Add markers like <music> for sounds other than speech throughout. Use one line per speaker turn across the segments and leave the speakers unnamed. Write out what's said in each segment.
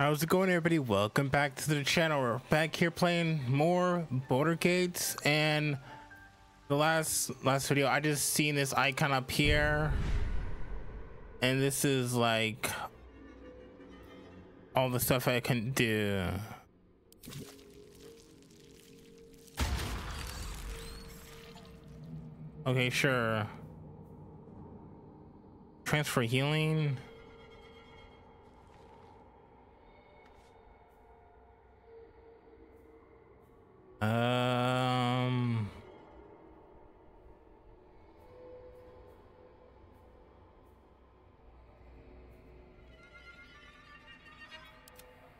How's it going everybody? Welcome back to the channel. We're back here playing more Baldur's Gates and the last last video I just seen this icon up here and this is like all the stuff I can do. Okay, sure. Transfer healing. Um.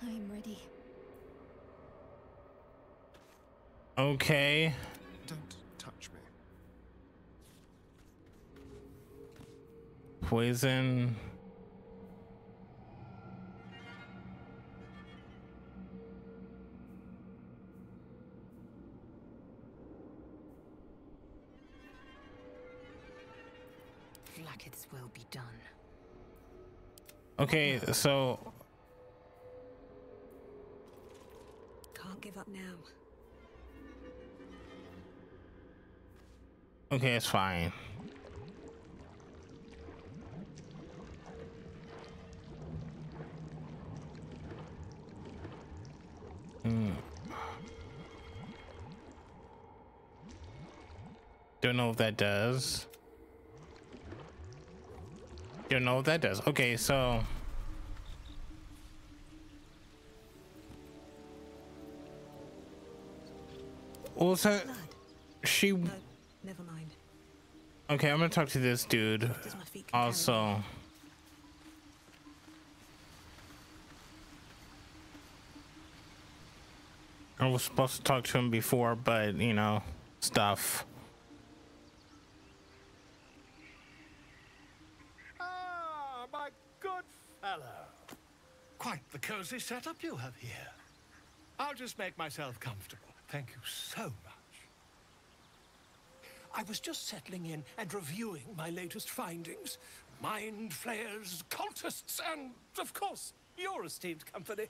I'm ready.
Okay.
Don't touch me.
Poison. Okay, so
Can't give up now.
okay, it's fine. Hmm. Don't know what that does. Don't know what that does. Okay, so well, so
Blood.
she
No, never mind.
Okay, I'm gonna talk to this dude.
Does my feet can carry me?
Also, I was supposed to talk to him before, but you know, stuff.
Quite the cozy setup you have here. I'll just make myself comfortable. Thank you so much. I was just settling in and reviewing my latest findings. Mind flayers, cultists, and, of course, your esteemed company.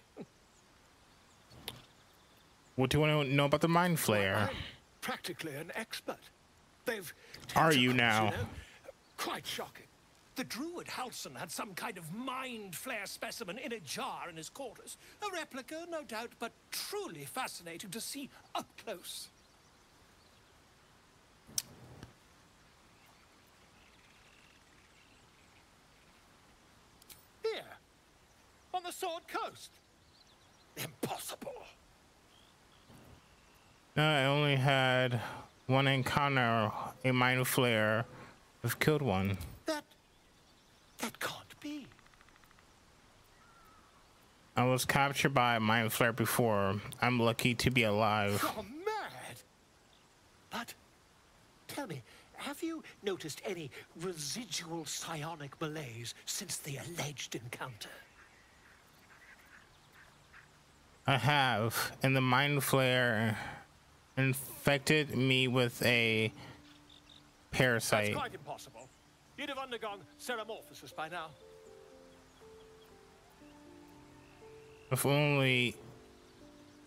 What do you want to know about the mind flayer?
I'm practically an expert. They've
Are you now?
know? Quite shocking. The druid Halsin had some kind of mind flayer specimen in a jar in his quarters. A replica, no doubt, but truly fascinating to see up close. Here, on the Sword Coast. Impossible.
No, I only had one encounter, a mind flayer. I've killed one.
That. That can't be.
I was captured by a mind flayer before. I'm lucky to be alive.
You're mad. But tell me, have you noticed any residual psionic malaise since the alleged encounter?
I have, and the mind flayer infected me with a parasite.
That's quite impossible. You'd have undergone ceremorphosis by now.
If only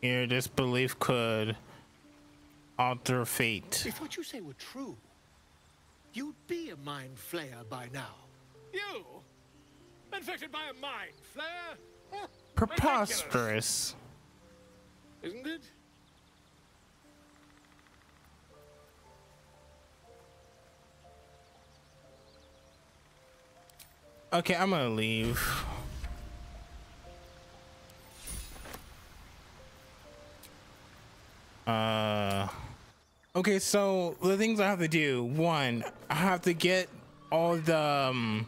your disbelief could alter fate.
If what you say were true, you'd be a mind flayer by now. You? Infected by a mind flayer? Huh,
Preposterous.
Isn't it?
Okay, I'm gonna leave. Uh. Okay, so the things I have to do. One, I have to get all the um,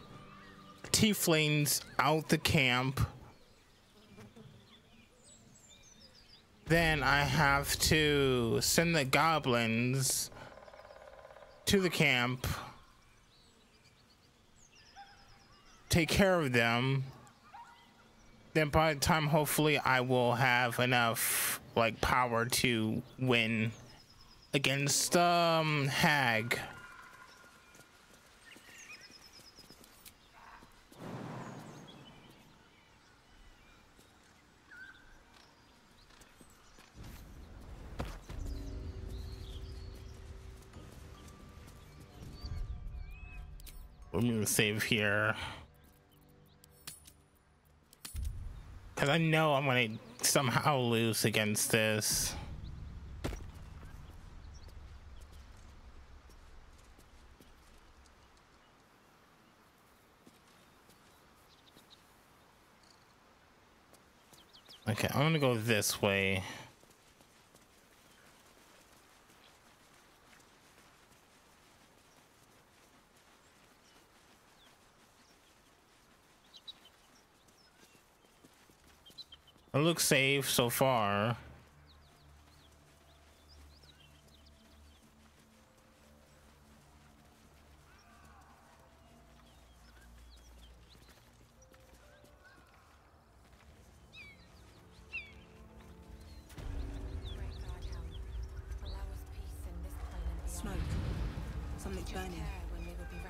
tieflings out the camp. Then I have to send the goblins to the camp. take care of them, then by the time hopefully I will have enough like power to win against um Hag. gonna save here. Cause I know I'm gonna somehow lose against this. Okay, I'm gonna go this way. It looks safe so far.
Great God, Helm. Allow us peace in this plane and beyond.
Smoke. Something's
Teach us
burning.
care when we would be reckless. Teach us certainty when we would have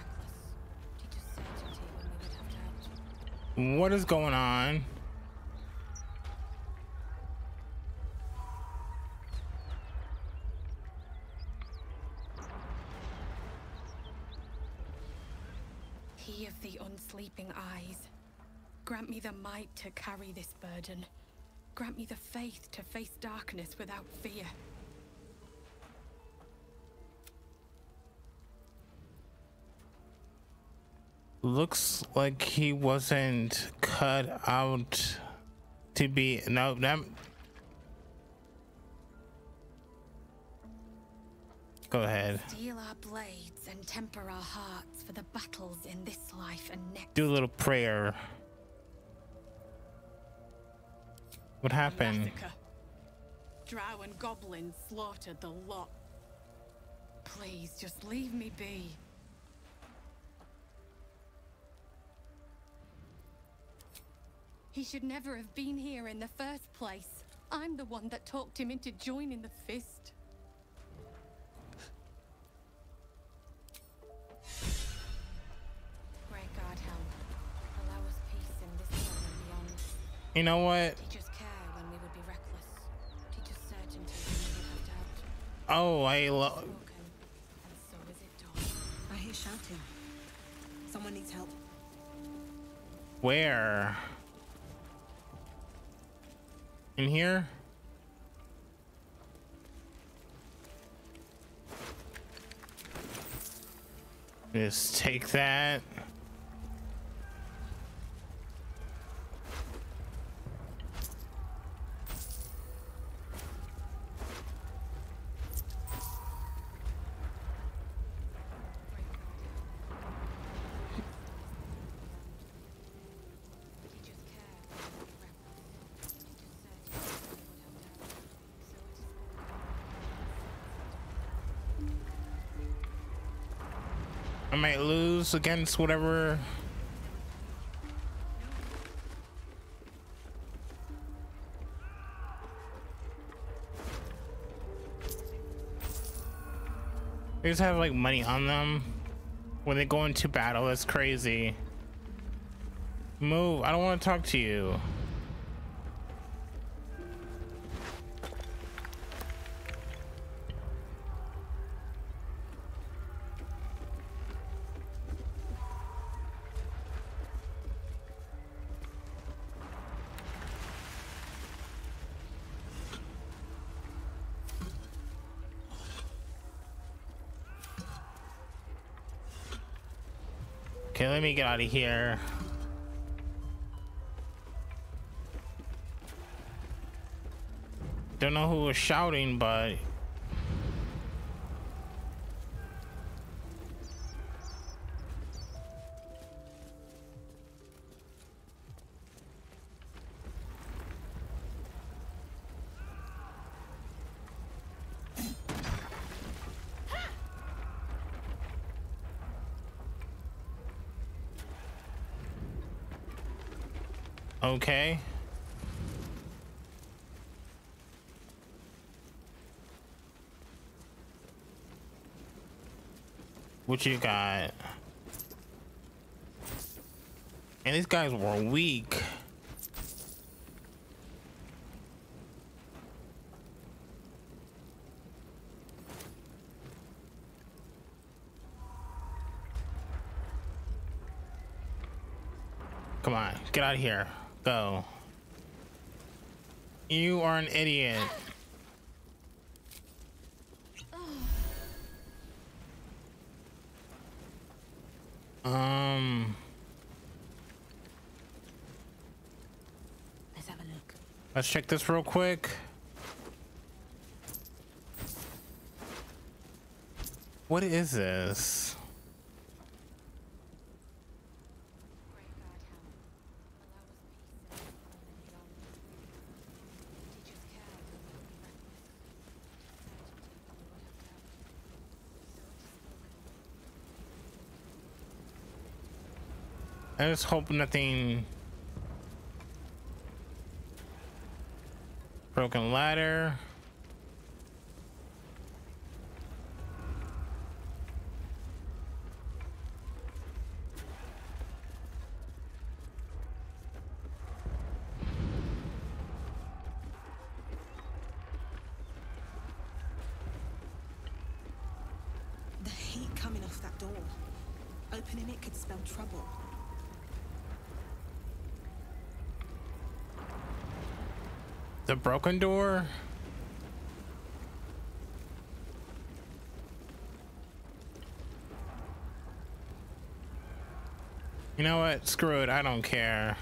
doubt.
What is going on?
Grant me the might to carry this burden. Grant me the faith to face darkness without fear.
Looks like he wasn't cut out to be no that Go ahead.
Steel our blades and temper our hearts for the battles in this life and next.
Do a little prayer. What happened?
Massacre. Drow and goblins slaughtered the lot. Please, just leave me be. He should never have been here in the first place. I'm the one that talked him into joining the Fist. Great God, Helm. Allow us peace in this realm and beyond.
You know what? Oh, I
love. So is it.
I hear shouting. Someone needs help.
where? In here? Just take that. Against whatever. They just have like money on them when they go into battle. That's crazy. Move. I don't want to talk to you. Get out of here. Don't know who was shouting, but okay. What you got? And these guys were weak. Come on, get out of here. Go. You are an idiot. Um,
Let's have a look.
let's check this real quick. What is this? I just hope nothing broken ladder.
The heat coming off that door. Opening it could spell trouble.
The broken door? You know what? Screw it. I don't care.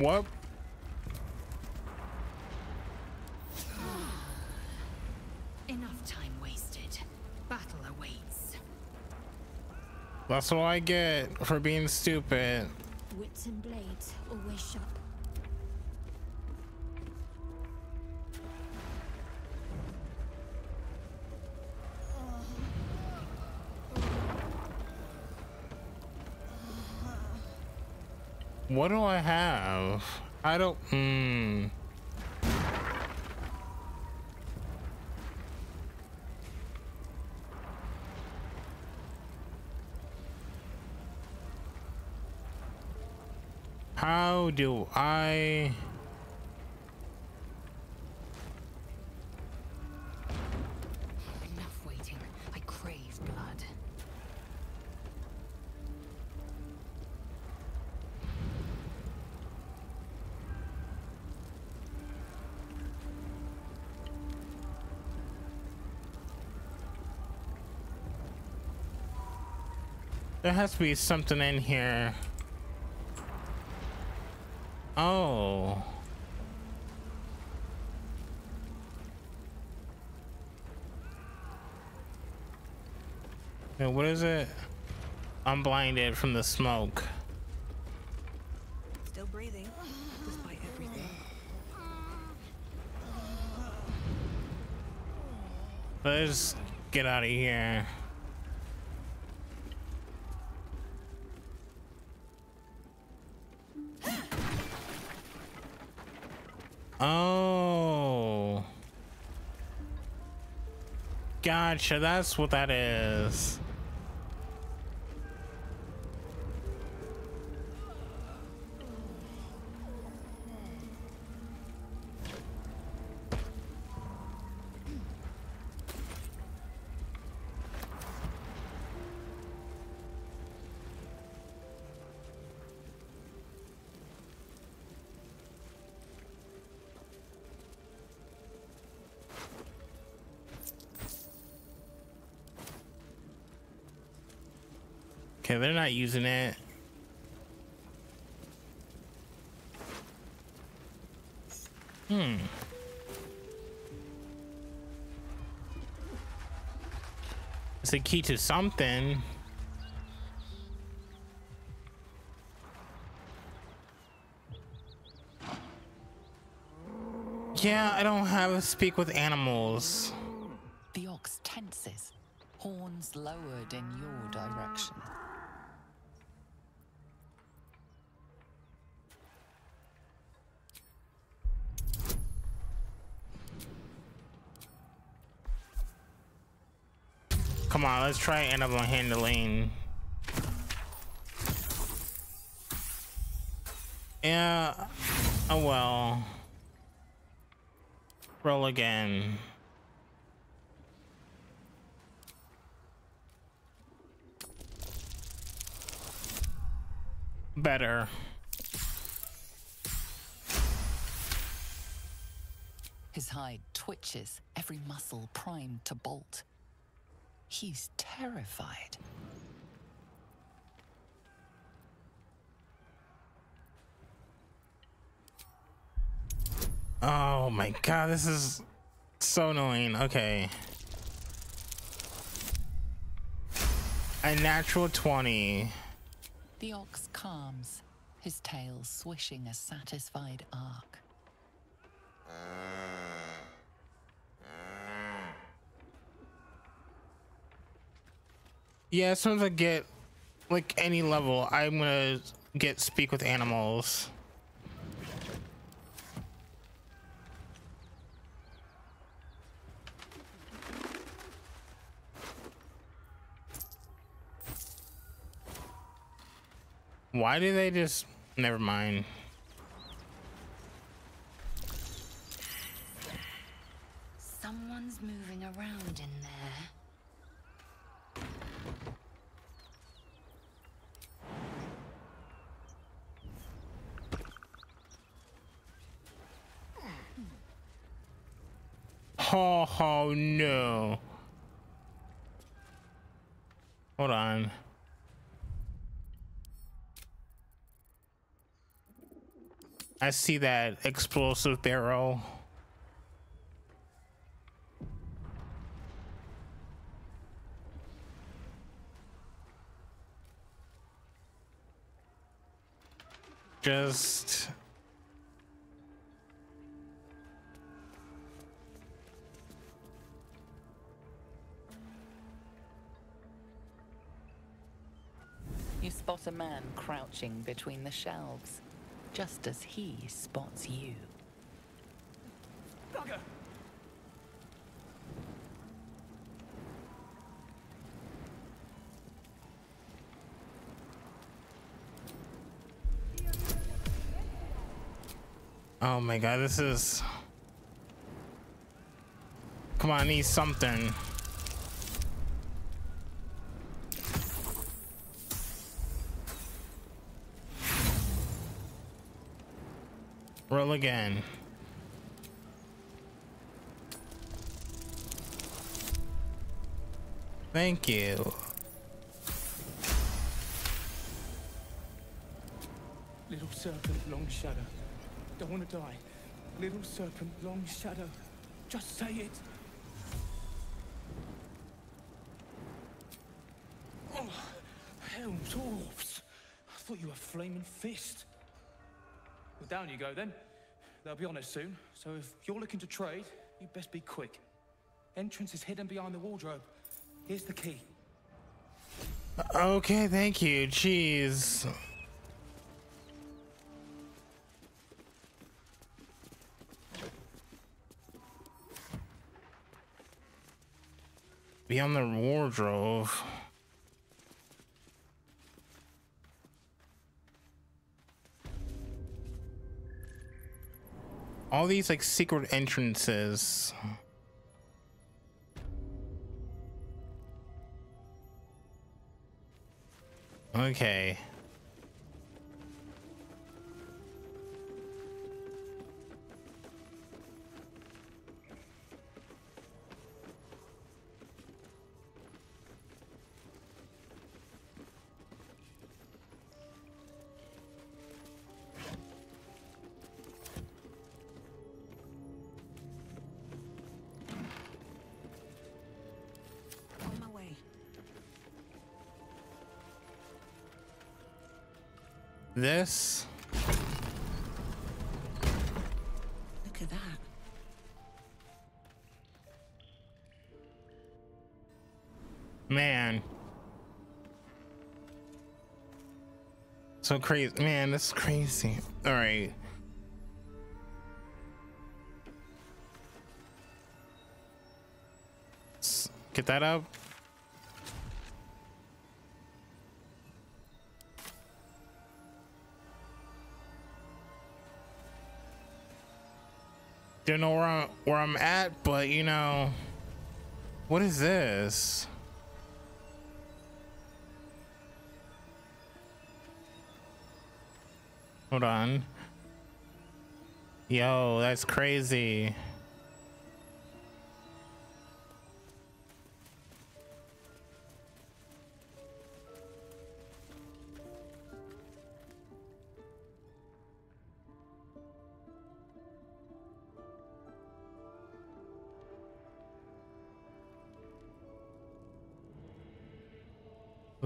What?
Enough time wasted. Battle awaits.
That's what I get for being stupid.
Wits and blades
There has to be something in here. Oh. Yeah, what is it? I'm blinded from the smoke.
Still breathing, despite everything.
Let's get out of here. Gotcha, that's what that is. Okay, they're not using it. Hmm. It's a key to something. Yeah, I don't have a speak with animals. Come on, let's try animal handling. Yeah. Oh well. Roll again. Better.
His hide twitches, every muscle primed to bolt. He's terrified.
Oh my god, this is so annoying. Okay. A natural 20.
The ox calms, his tail swishing a satisfied arc.
Yeah, as soon as I get like any level, I'm gonna get speak with animals. Why do they just never mind?
Someone's moving around in there.
Oh, oh no. Hold on. I see that explosive barrel. Just
You spot a man crouching between the shelves, just as he spots you.
Bugger!
Oh my god, this is. Come on, I need something. Again. Thank you.
Little serpent, long shadow. Don't want to die. Little serpent, long shadow. Just say it. Oh, Helm's Orcs. I thought you were Flaming Fist. Well, down you go then. They'll be on us soon, so if you're looking to trade, you best be quick. Entrance is hidden behind the wardrobe. Here's the key.
Okay, thank you. Jeez. Beyond the wardrobe. All these like secret entrances. Okay. this.
Look at that.
Man. So crazy. Man, this is crazy. All right. Get that up. Don't know where I'm, where I'm at, but you know, what is this? Hold on. Yo, that's crazy.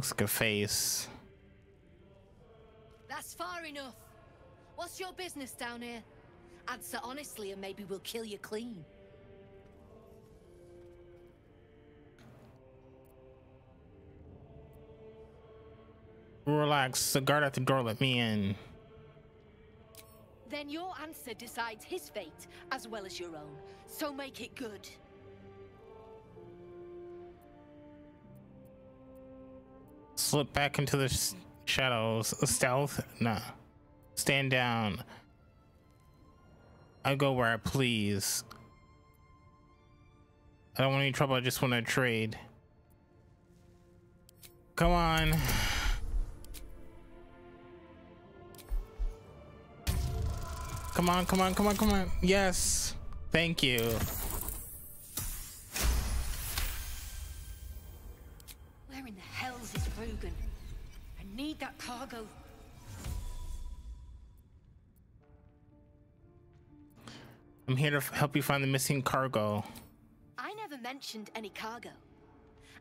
Face.
That's far enough. What's your business down here? Answer honestly and maybe we'll kill you clean.
Relax, the guard at the door let me in.
Then your answer decides his fate as well as your own. So make it good.
Slip back into the sh shadows. Stealth? Nah. Stand down. I go where I please. I don't want any trouble, I just want to trade. Come on. Come on, come on, come on, come on. Yes. Thank you.
Need that cargo.
I'm here to help you find the missing cargo.
I never mentioned any cargo.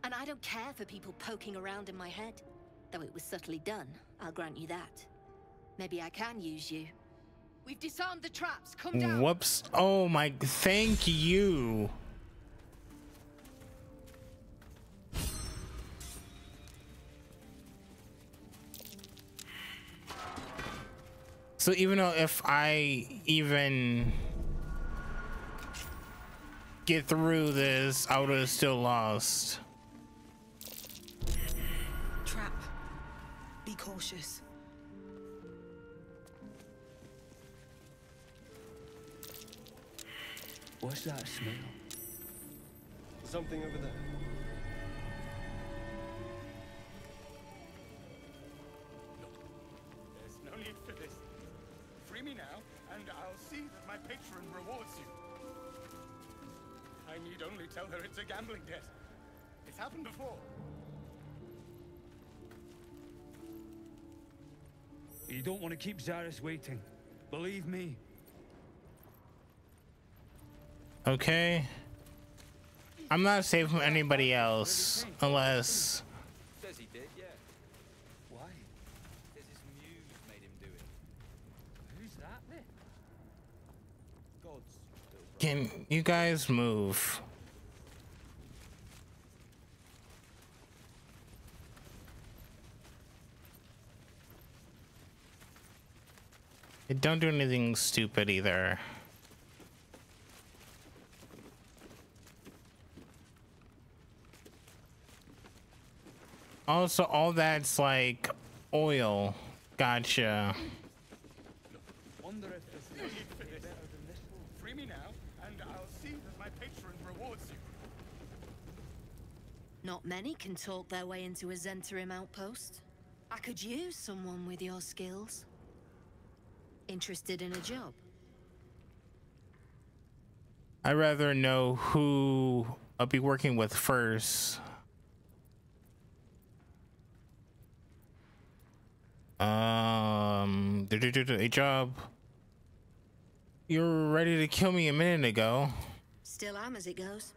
And I don't care for people poking around in my head. Though it was subtly done, I'll grant you that. Maybe I can use you. We've disarmed the traps. Come down.
Whoops. Oh my, thank you. So even though if I even get through this, I would have still lost.
Trap. Be cautious.
What's that smell?
Something over there.
Patron rewards you. I need only tell her it's a gambling debt. It's happened before.
You don't want to keep Zarys waiting. Believe me.
Okay. I'm not safe from anybody else unless
Says he did, yeah.
Why?
Says his muse made him do it.
Who's that then?
God's still right.
Can you guys move? Don't do anything stupid either. Also, all that's like oil. Gotcha.
Wonder if there's no need for this. Free me now, and I'll see that my patron rewards you.
Not many can talk their way into a Zhentarim outpost. I could use someone with your skills. Interested in a job?
I'd rather know who I'll be working with first. Um, a job. You were ready to kill me a minute ago.
Still am as it goes.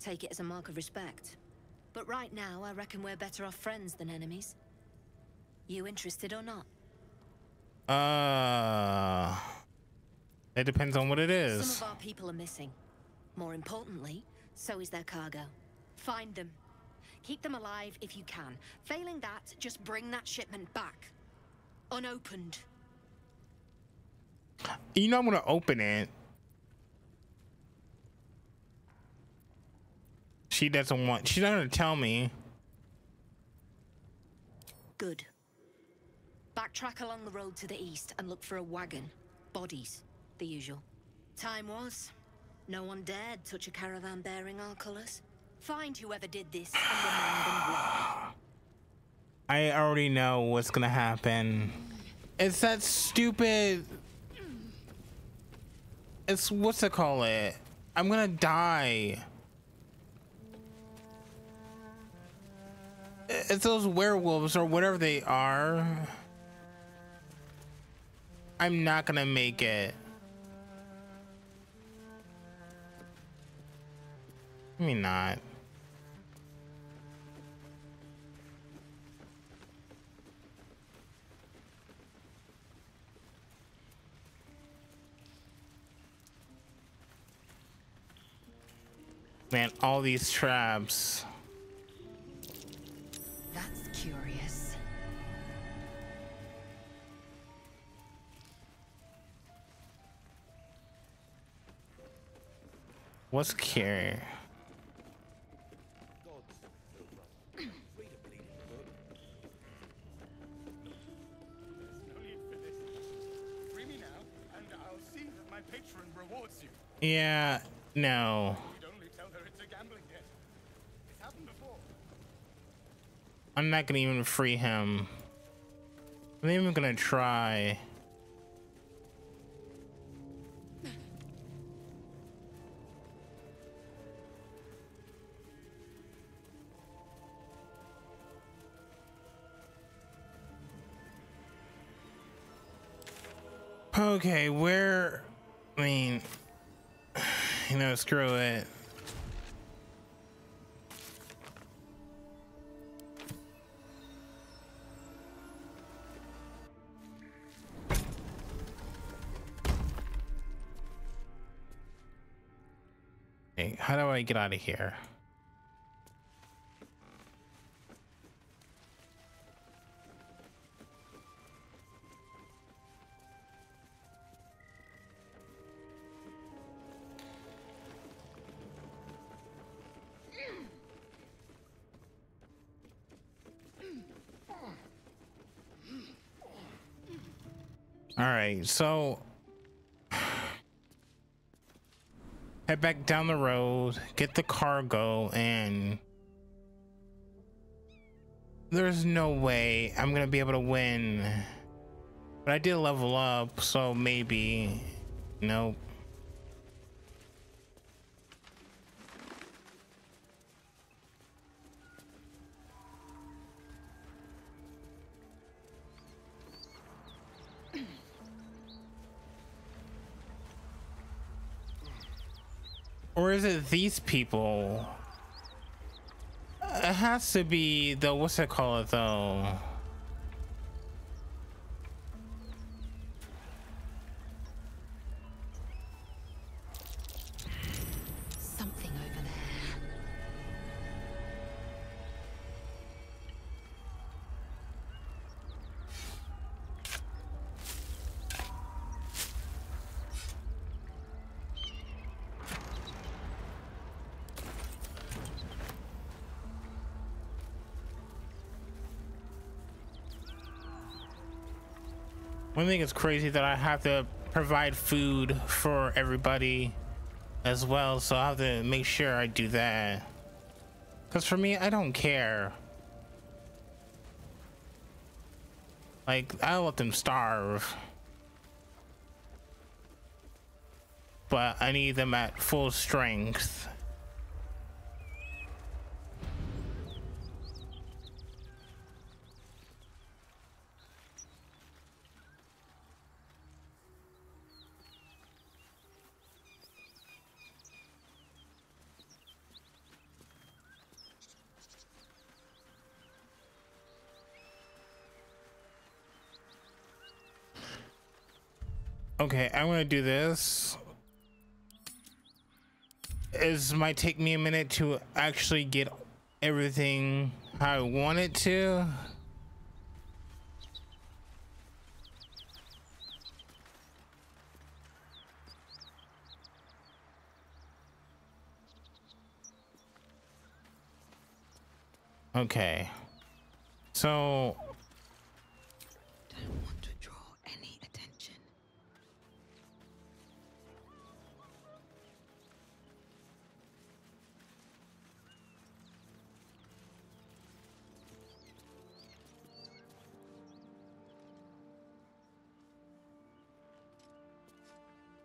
Take it as a mark of respect. But right now, I reckon we're better off friends than enemies. You interested or not?
Uh, it depends on what it is.
Some of our people are missing. More importantly, so is their cargo. Find them. Keep them alive if you can. Failing that, just bring that shipment back. Unopened.
You know I'm gonna open it. She doesn't want. She's not gonna tell me.
Good. Backtrack along the road to the east and look for a wagon. Bodies. The usual. Time was. No one dared touch a caravan bearing our colours. Find whoever did this and remind them why. <sighs>
I already know what's gonna happen. It's that stupid. It's what's it call it? I'm gonna die. It's those werewolves or whatever they are. I'm not gonna make it. I mean, not. Man, all these traps.
Debt. It's Yeah, no.
I'm not gonna even free him. I'm not even gonna try. Okay, where? I mean, <sighs> you know, screw it. Okay, how do I get out of here? All right, so <sighs> head back down the road, get the cargo, and there's no way I'm gonna be able to win. But I did level up, so maybe. Nope. Or is it these people? It has to be the what's it called though? One thing is crazy that I have to provide food for everybody as well, so I have to make sure I do that. Cause for me, I don't care. Like, I'll let them starve. But I need them at full strength. Okay, I'm gonna do this. Is might take me a minute to actually get everything how I want it to. Okay. So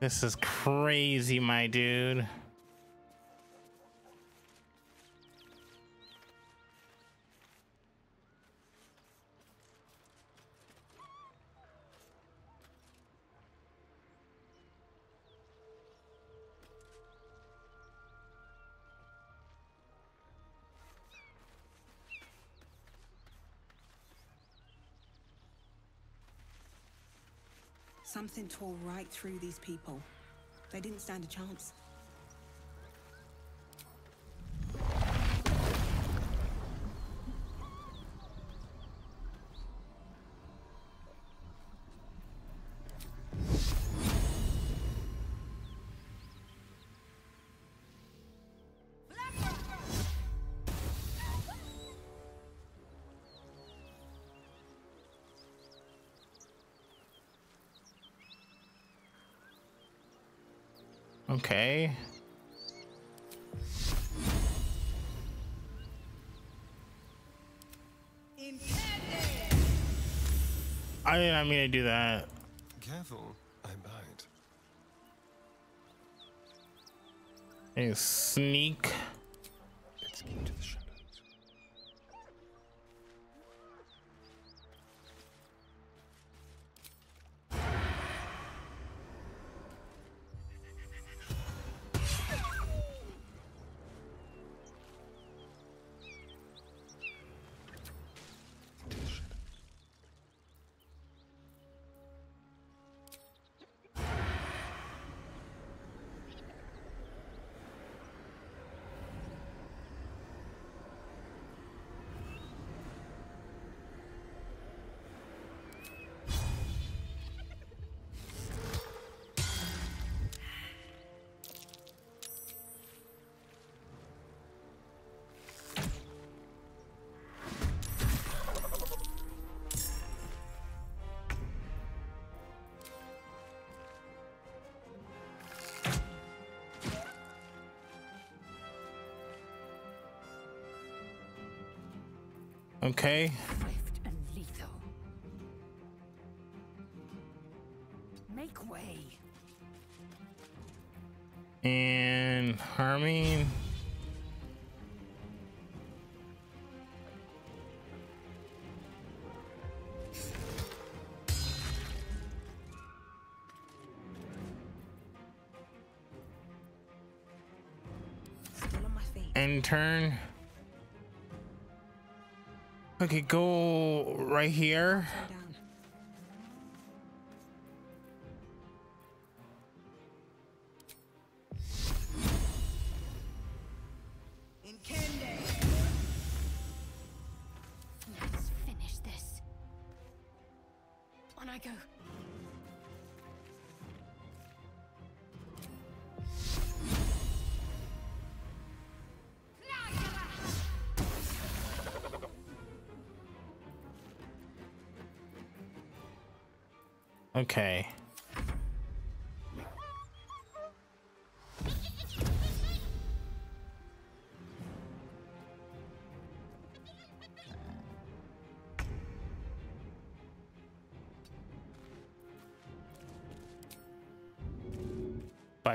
this is crazy, my dude.
Something tore right through these people. They didn't stand a chance.
Okay. I did not mean to do that.
Careful, I bite.
A sneak.
It's into the shadows.
Okay.
Swift and lethal. Make way.
And Harming.
Still on my feet.
End turn. Okay, go right here.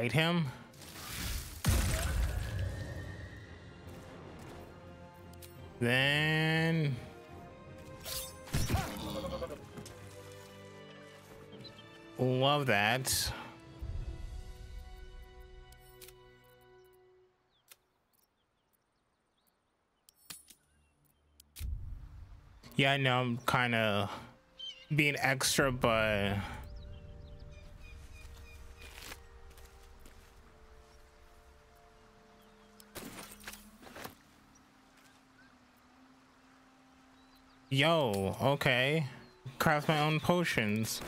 Bite him. Then love that. Yeah, I know I'm kind of being extra, but Yo, okay. Craft my own potions.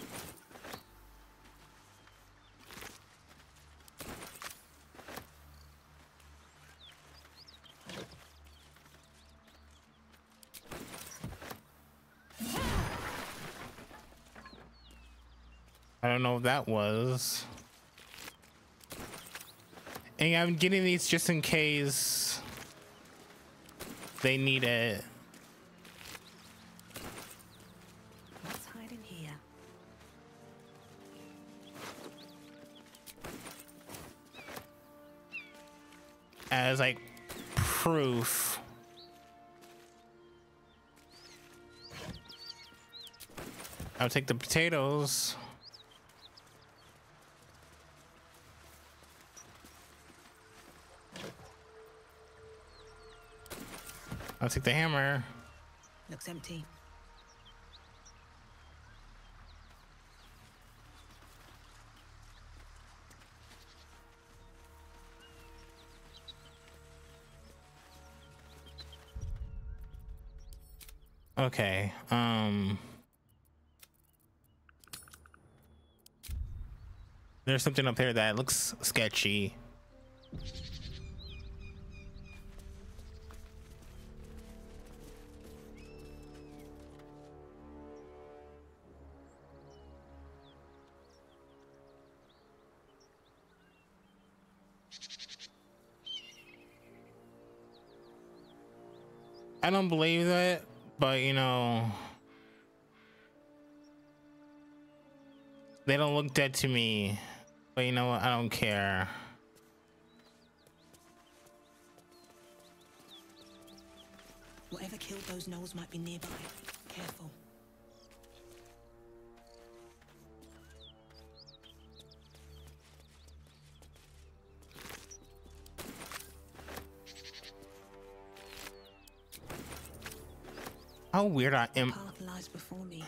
I don't know what that was. And I'm getting these just in case they need it. As like proof. I'll take the potatoes. I'll take the hammer.
Looks empty.
Okay. Um There's something up here that looks sketchy. I don't believe that, but you know, they don't look dead to me. But you know what? I don't care.
Whatever killed those gnolls might be nearby. Careful.
How weird I am.
Path lies before me.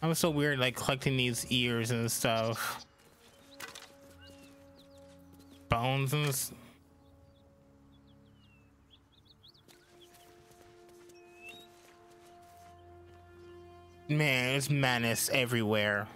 I'm so weird, like collecting these ears and stuff. Bones and Man, there's menace everywhere.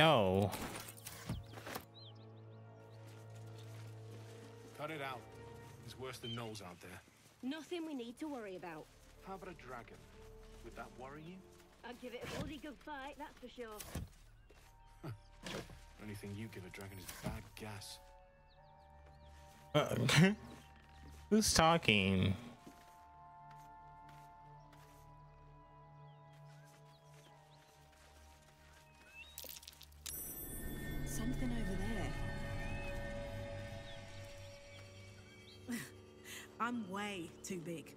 Yo.
Cut it out. It's worse than gnolls out there.
Nothing we need to worry about.
How about a dragon? Would that worry you?
I'd give it a bloody good fight, that's for sure.
Only thing you give a dragon is bad gas.
Uh, <laughs> who's talking?
Too big.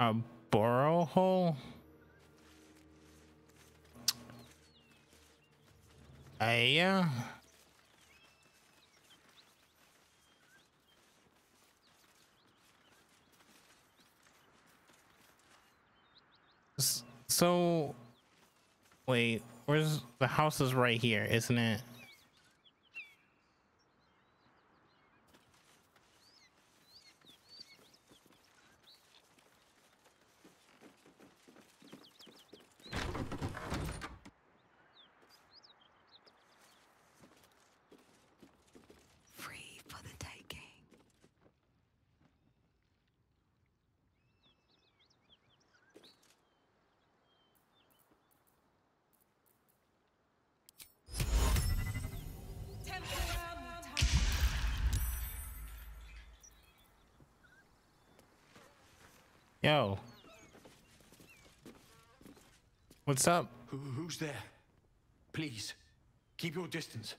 A burrow hole? Yeah. So, wait, where's the house is right here, isn't it?
Free for the taking.
Yo. What's up?
Who, who's there? Please, keep your distance.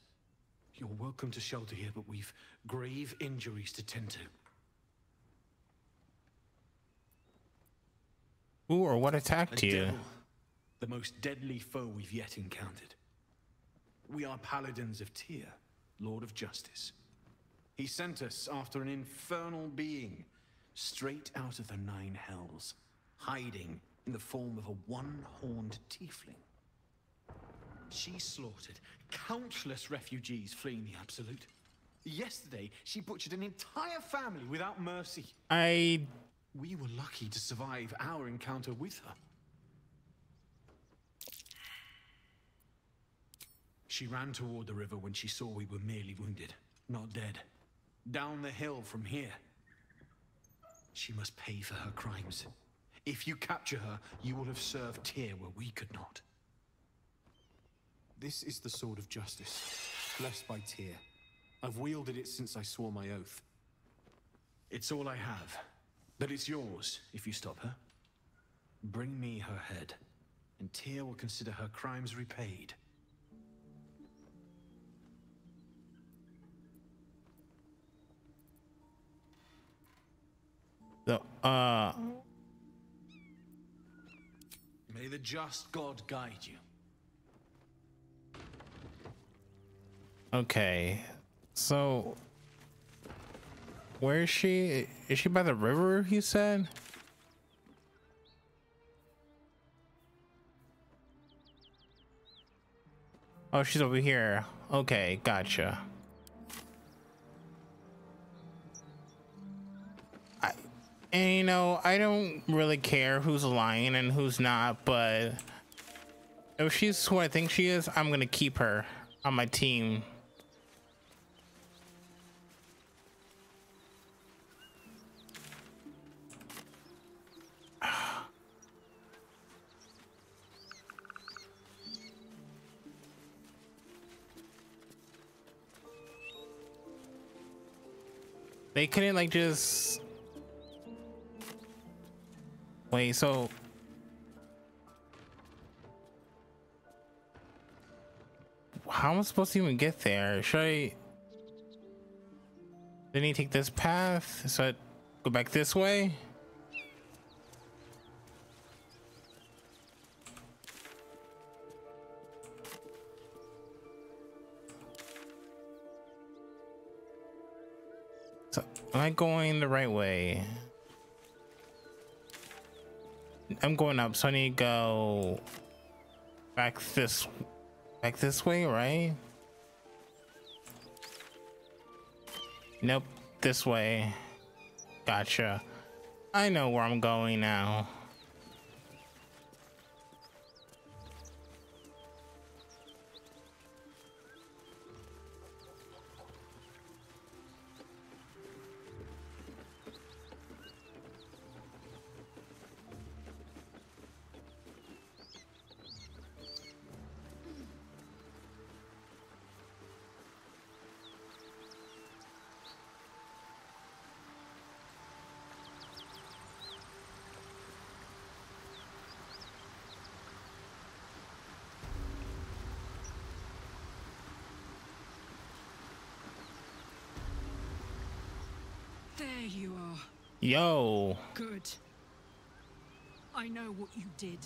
You're welcome to shelter here, but we've grave injuries to tend to.
Who or what attacked
A
you?
devil, the most deadly foe we've yet encountered. We are paladins of Tyr, Lord of Justice. He sent us after an infernal being, straight out of the Nine Hells, hiding in the form of a one-horned tiefling. She slaughtered countless refugees fleeing the Absolute. Yesterday, she butchered an entire family without mercy.
I
We were lucky to survive our encounter with her. She ran toward the river when she saw we were merely wounded, not dead. Down the hill from here. She must pay for her crimes. If you capture her, you will have served Tyr where we could not. This is the sword of justice, blessed by Tyr. I've wielded it since I swore my oath. It's all I have, but it's yours if you stop her. Bring me her head, and Tyr will consider her crimes repaid.
The uh
May the just God guide you.
okay. So where is she? Is she by the river, you said? Oh, she's over here. Okay, gotcha. And you know, I don't really care who's lying and who's not, but if she's who I think she is, I'm gonna keep her on my team. <sighs> They couldn't like just wait. So how am I supposed to even get there? Should I? Then you take this path. So I go back this way. So am I going the right way? I'm going up, so I need to go back this back this way, right? Nope, this way. Gotcha. I know where I'm going now. Yo.
Good. I know what you did.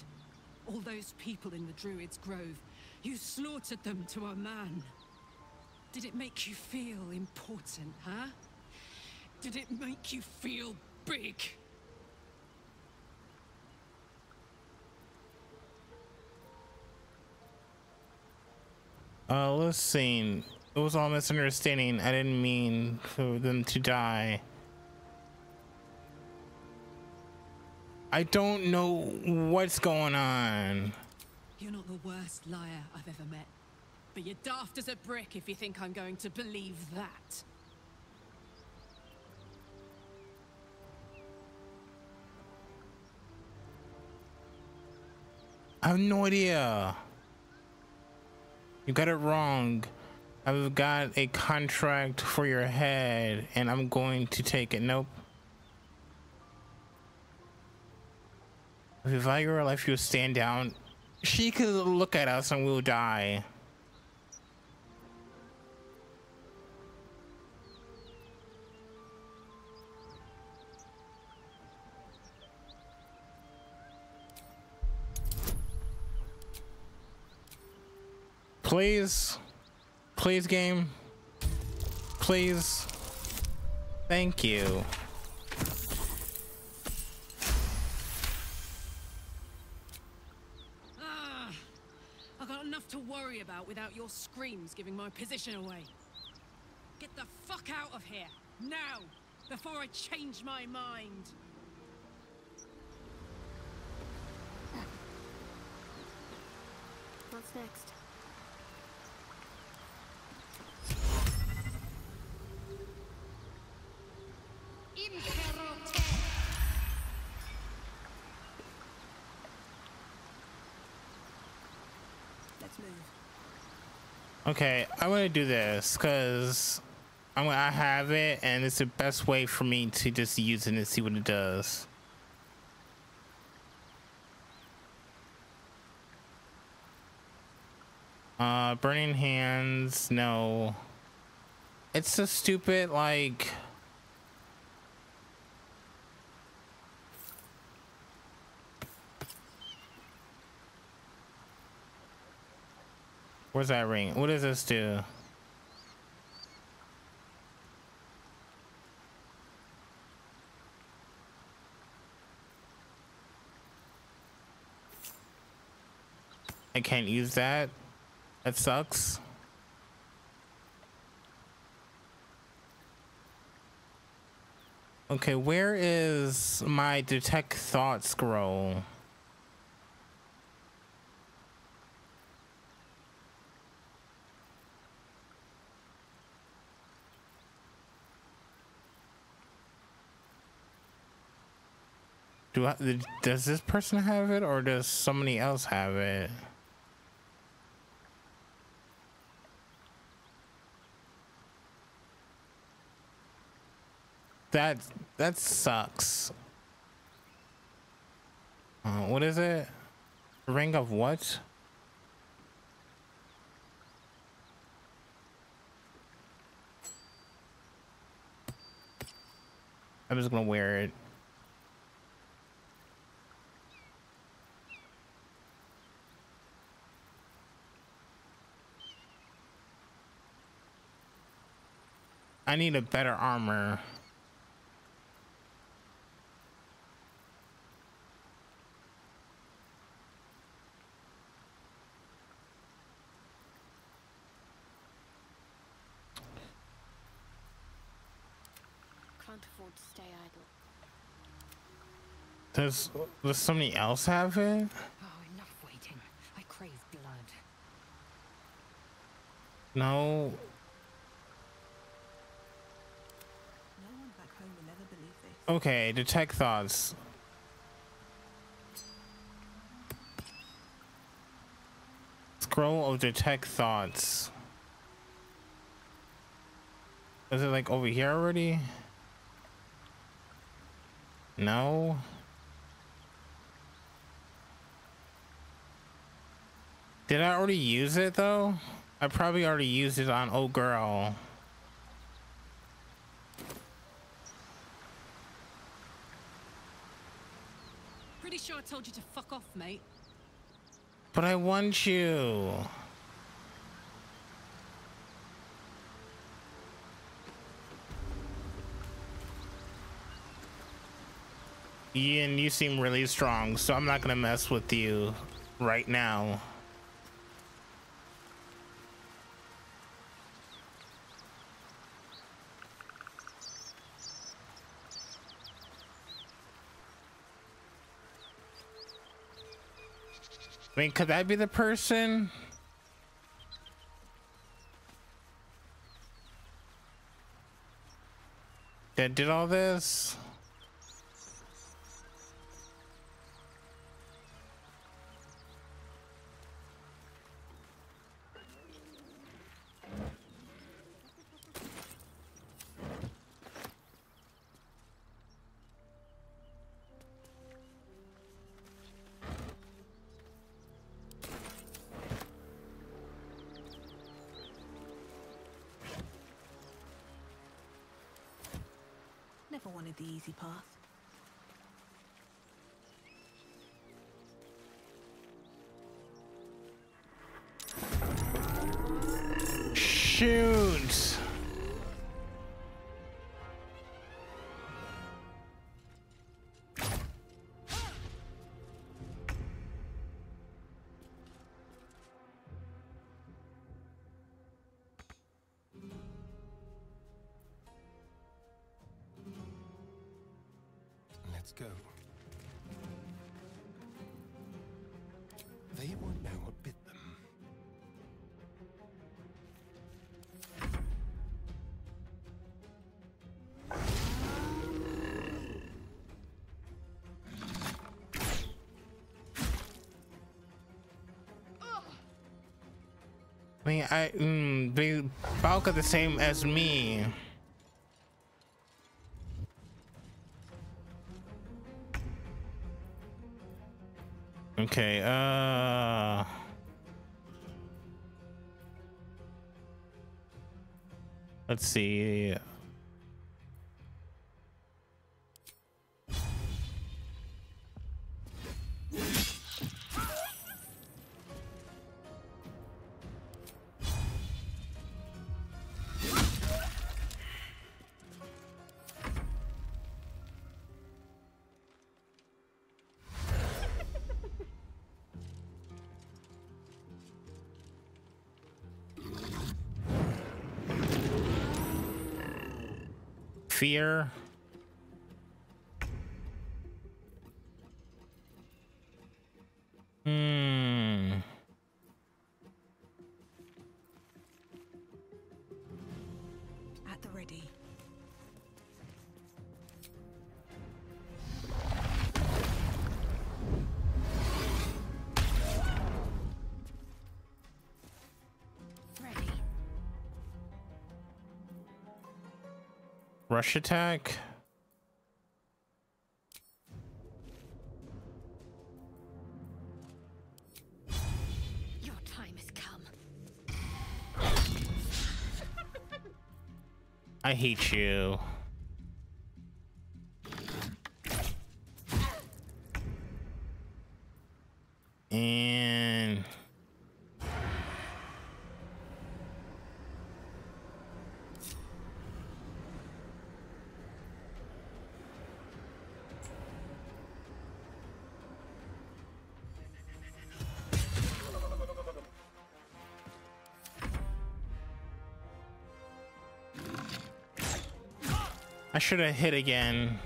All those people in the Druid's Grove. You slaughtered them to a man. Did it make you feel important, huh? Did it make you feel big?
Uh, let's see. It was all misunderstanding. I didn't mean for them to die. I don't know what's going on.
You're not the worst liar I've ever met. But you're daft as a brick if you think I'm going to believe that.
I have no idea. You got it wrong. I've got a contract for your head and I'm going to take it. Nope. If value her life, you stand down. She could look at us and we'll die. Please. Please, game. Please. Thank you.
Worry about without your screams giving my position away. Get the fuck out of here, now, before I change my mind.
What's next?
Let's move.
Okay, I'm gonna do this because I'm gonna I have it, and it's the best way for me to just use it and see what it does. Uh, burning hands, no. It's a stupid like. Where's that ring? What does this do? I can't use that. That sucks. Okay, where is my detect thought scroll? Do I, does this person have it or does somebody else have it? That that sucks. Uh, what is it? Ring of what? I'm just gonna wear it. I need a better armor.
Can't afford to stay idle.
Does does somebody else have it?
Oh, enough waiting. I crave blood.
No.
No one back home will ever believe this.
Okay, detect thoughts. Scroll of detect thoughts. Is it like over here already? No. Did I already use it though? I probably already used it on old girl.
Sure I told you to fuck off, mate.
But I want you. Ian, you seem really strong, so I'm not gonna mess with you right now. I mean, could that be the person? That did all this?
Let's go. They won't know what bit them.
I mean, I mm, they bulk are the same as me. Okay, uh Let's see. Fear. Hmm. Rush attack.
Your time has come.
I hate you. I should have hit again.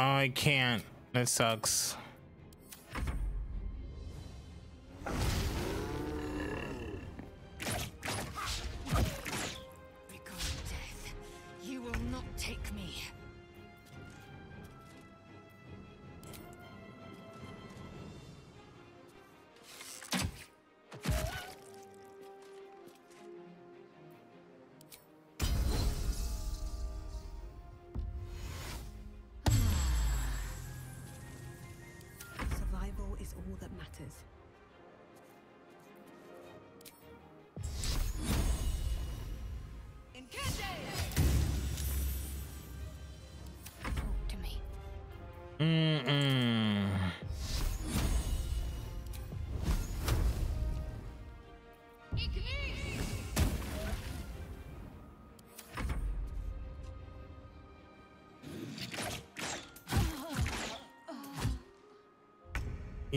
I can't. That sucks.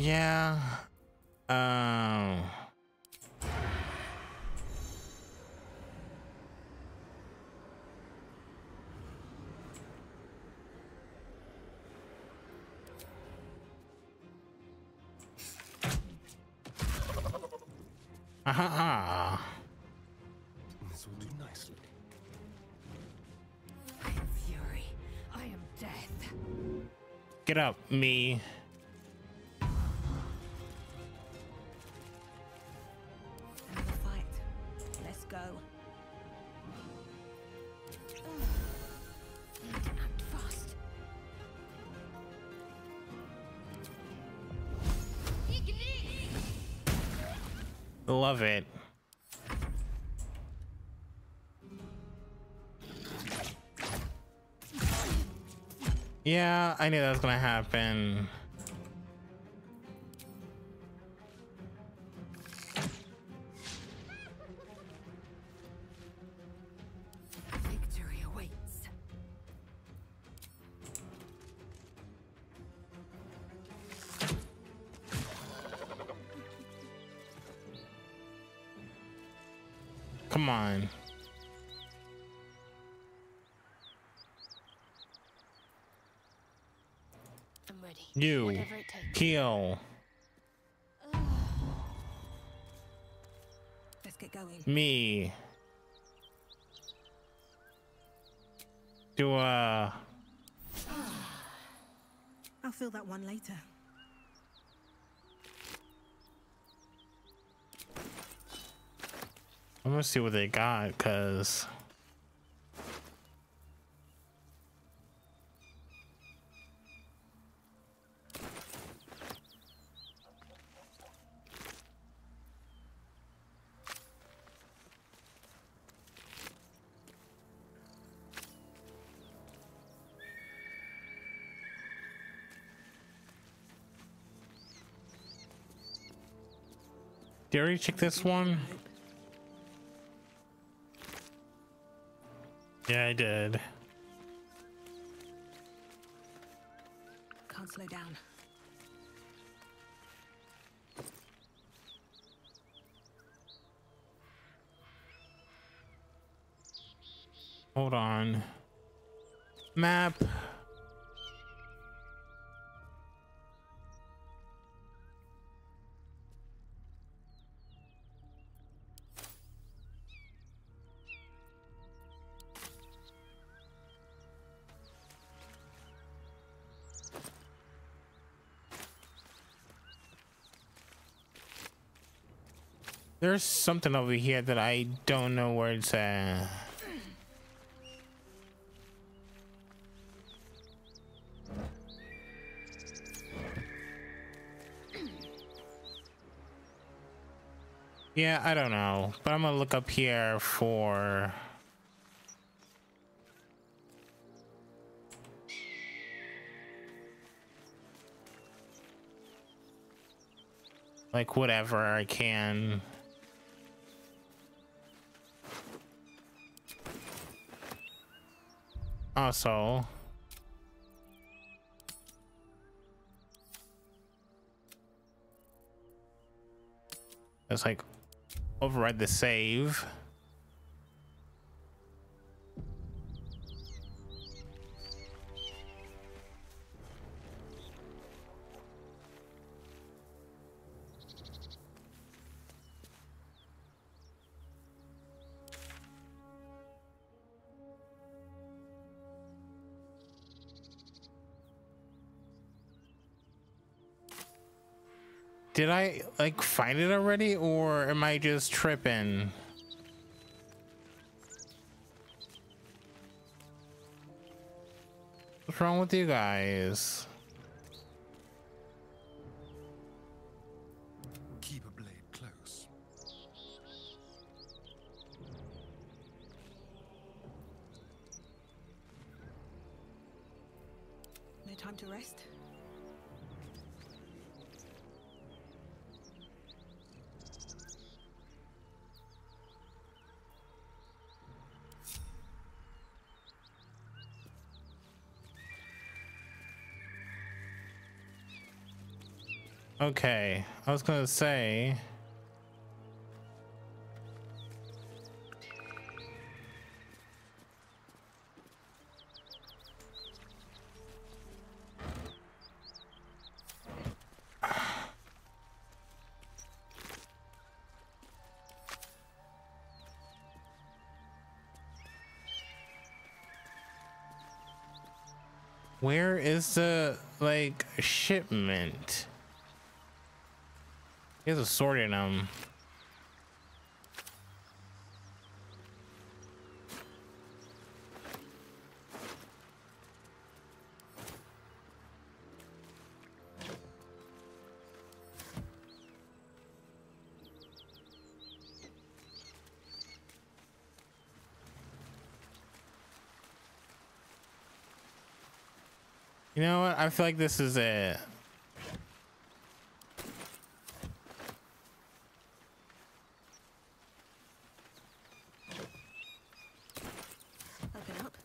Yeah. Um. Aha.
This will do nicely.
I am fury. I am death.
Get up, me. Yeah, I knew that was gonna happen. You.
Whatever it takes.
Kill.
Let's get going.
Me. Do uh
I'll fill that one later.
I'm gonna see what they got, cause Did you already check this one? Yeah, I did. There's something over here that I don't know where it's at. Yeah, I don't know, but I'm gonna look up here for. Like whatever I can. Also. It's like override the save. Did I like find it already or am I just tripping? What's wrong with you guys? Okay, I was gonna say. Where is the like shipment? He has a sword in him. You know what? I feel like this is it.
Open up.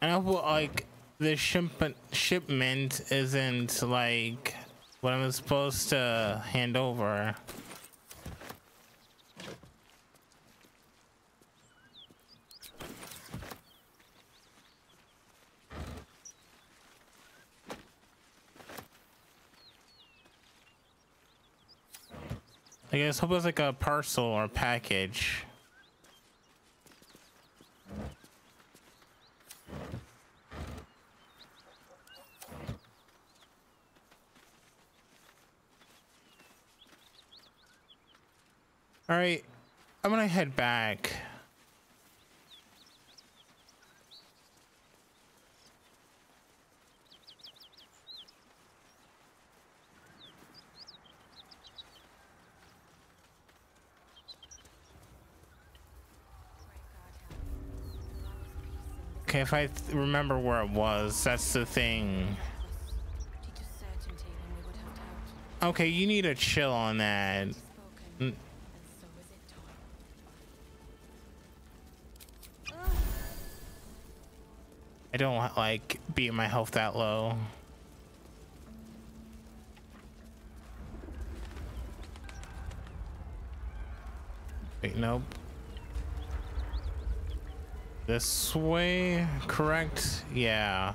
I know, but like the shipment shipment isn't like what I'm supposed to hand over. I guess hope it's like a parcel or package. All right, I'm gonna head back. Okay, if I th remember where it was, that's the thing. Okay, you need to chill on that. I don't like being my health that low. Wait, nope. This way, correct? Yeah.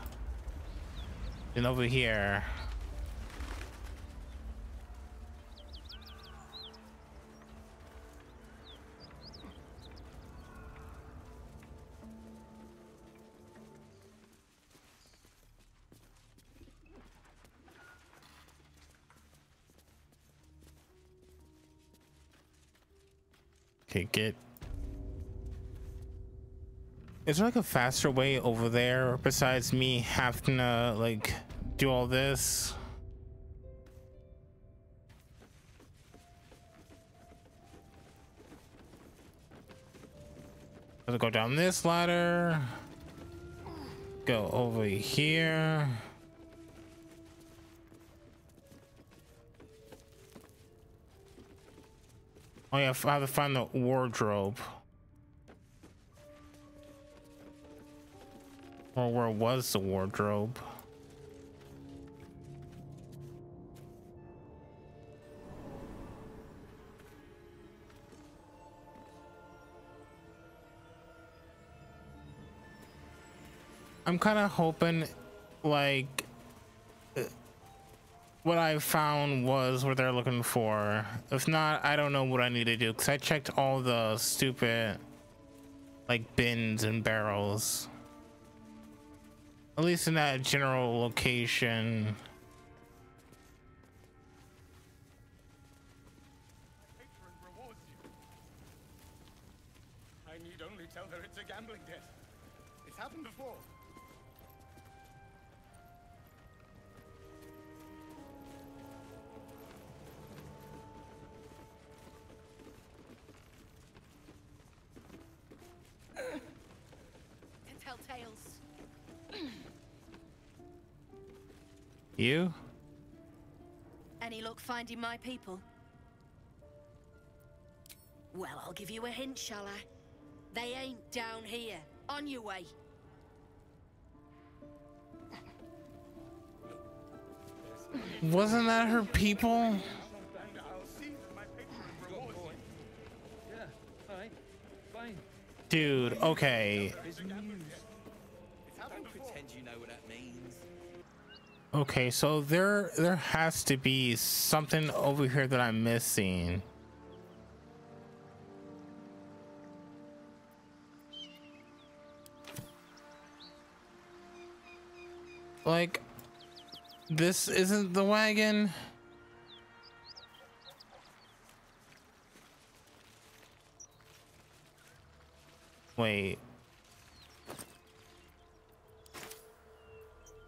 And over here. Okay, get is there like a faster way over there besides me having to like do all this? Let's go down this ladder. Go over here. Oh yeah, I have to find the wardrobe. Or where was the wardrobe? I'm kind of hoping like what I found was what they're looking for. If not, I don't know what I need to do because I checked all the stupid like bins and barrels. At least in that general location.
You?
Any luck finding my people? Well, I'll give you a hint, shall I? They ain't down here. On your way.
Wasn't that her people?
Dude, I'll
Okay, so there there has to be something over here that I'm missing. Like this isn't the wagon. Wait.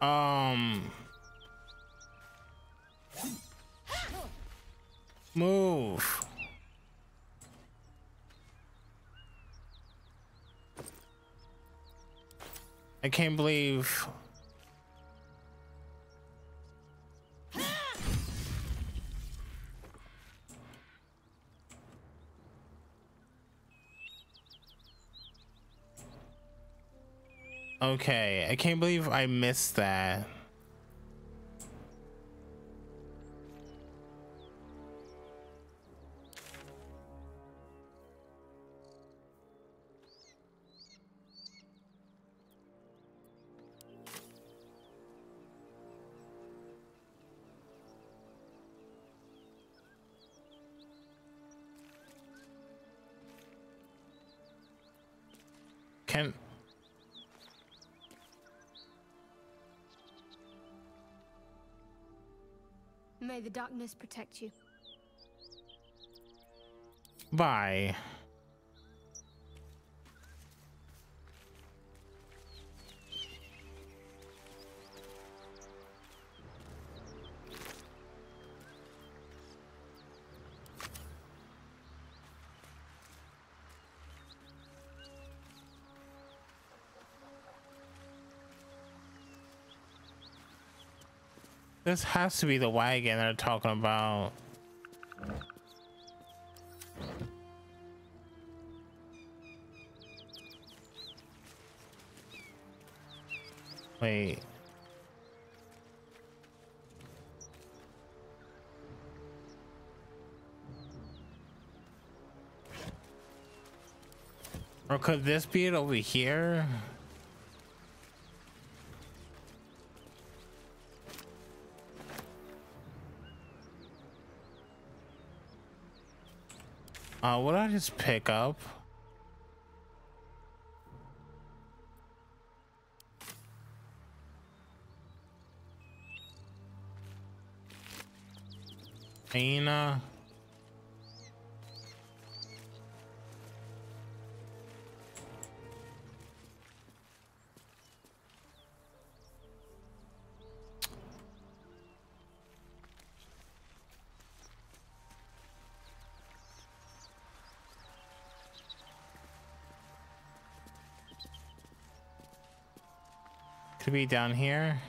Um Move. I can't believe Okay, I can't believe I missed that.
The darkness protect you.
Bye. This has to be the wagon they're talking about. Wait. Or could this be it over here? Uh, what I just pick up? Aina. Be down here.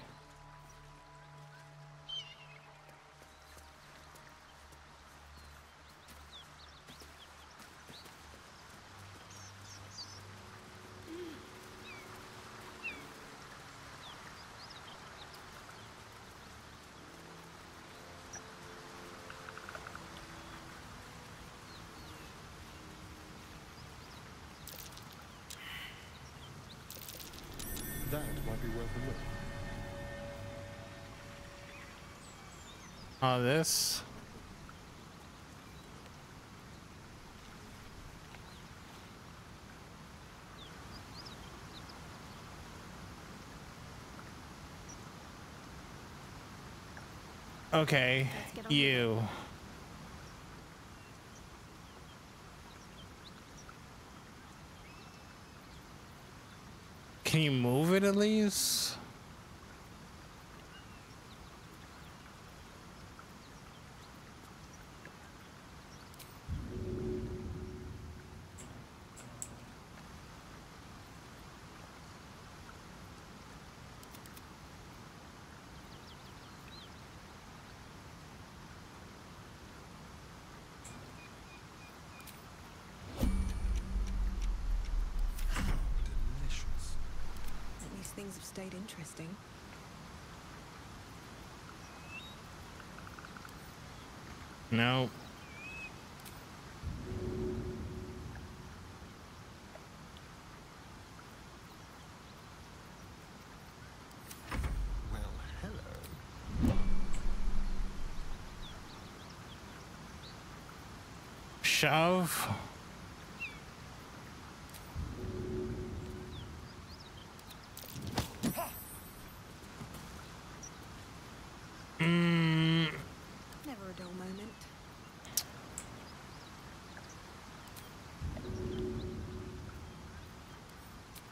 That might be worth a look.
Oh, this. Okay, you. Can you move it at least?
Things have stayed interesting.
No.
Well, hello.
Shove. Mm,
Never a dull moment.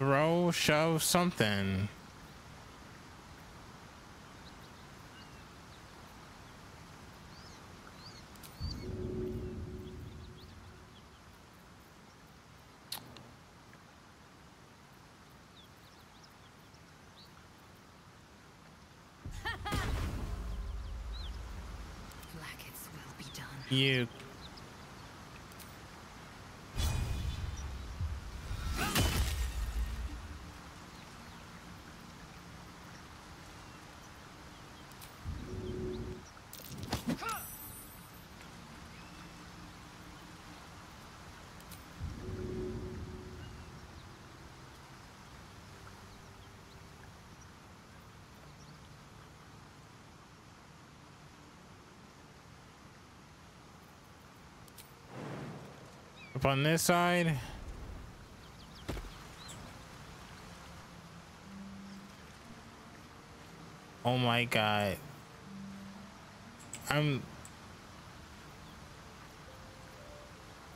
Throw, shove, something.
Blackets will be done.
You. Up on this side. Oh my god. I'm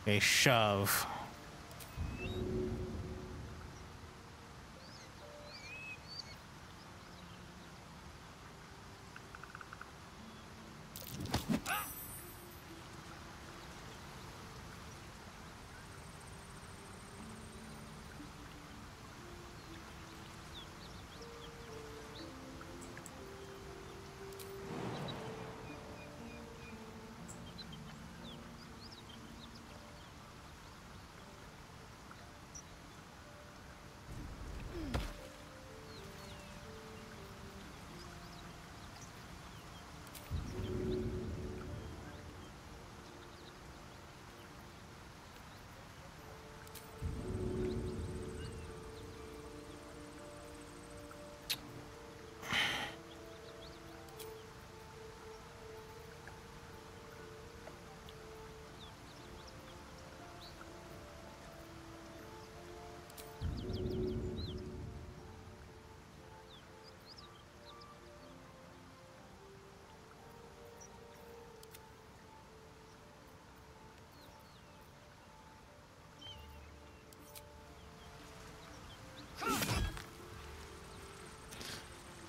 a shove.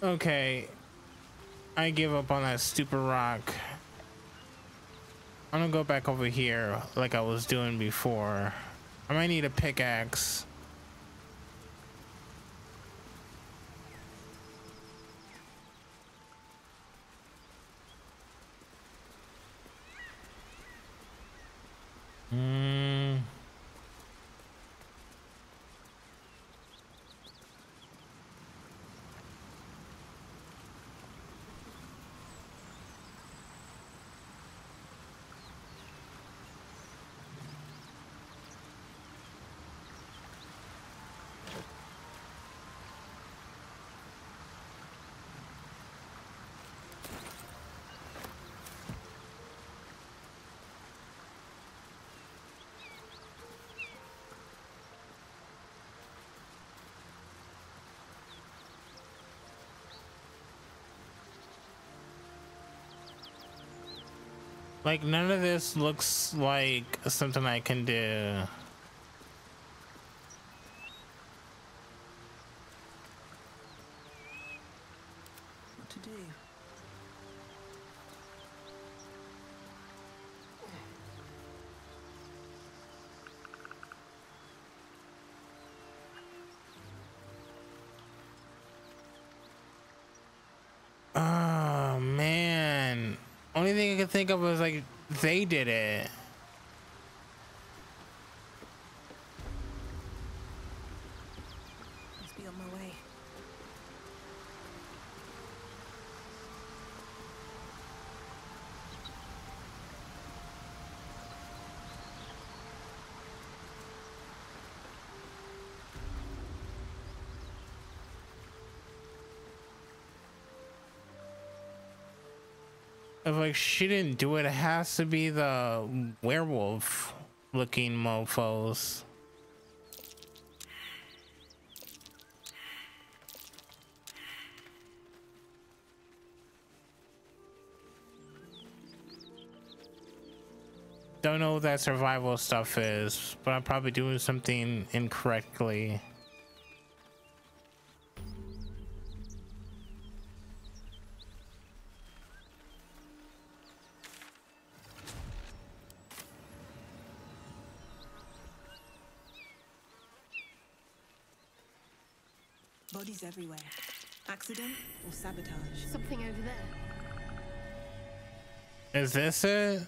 Okay. I give up on that stupid rock. I'm gonna go back over here like I was doing before. I might need a pickaxe. Like none of this looks like something I can do. Could think of was like they did it. Like she didn't do it, it has to be the werewolf looking mofos. Don't know what that survival stuff is, but I'm probably doing something incorrectly.
Accident or sabotage?
Something over there.
Is this it?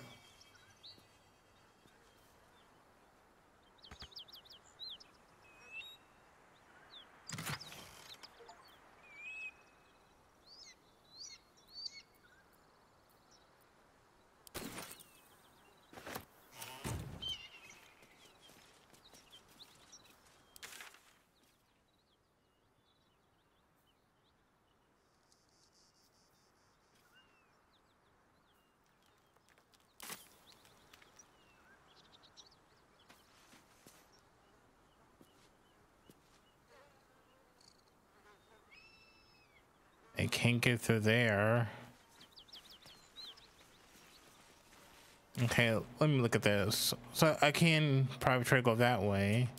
I can't get through there. Okay, let me look at this. So I can probably try to go that way.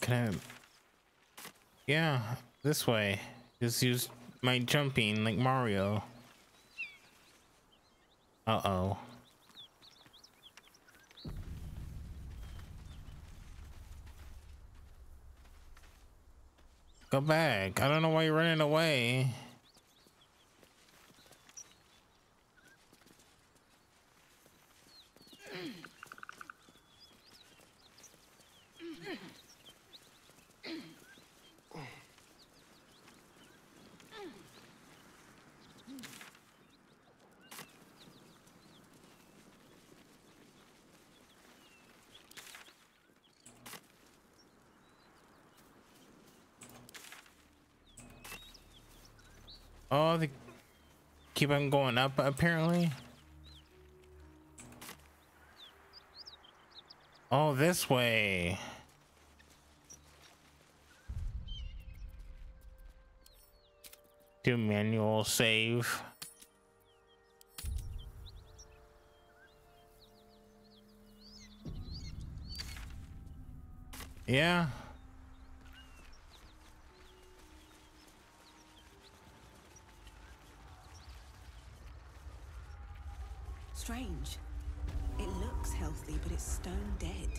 Can I? Yeah, this way. Just use my jumping like Mario. Uh-oh. Go back. I don't know why you're running away. Oh, they keep on going up apparently. Oh, this way. Do manual save. Yeah.
Strange. It looks healthy, but it's stone dead.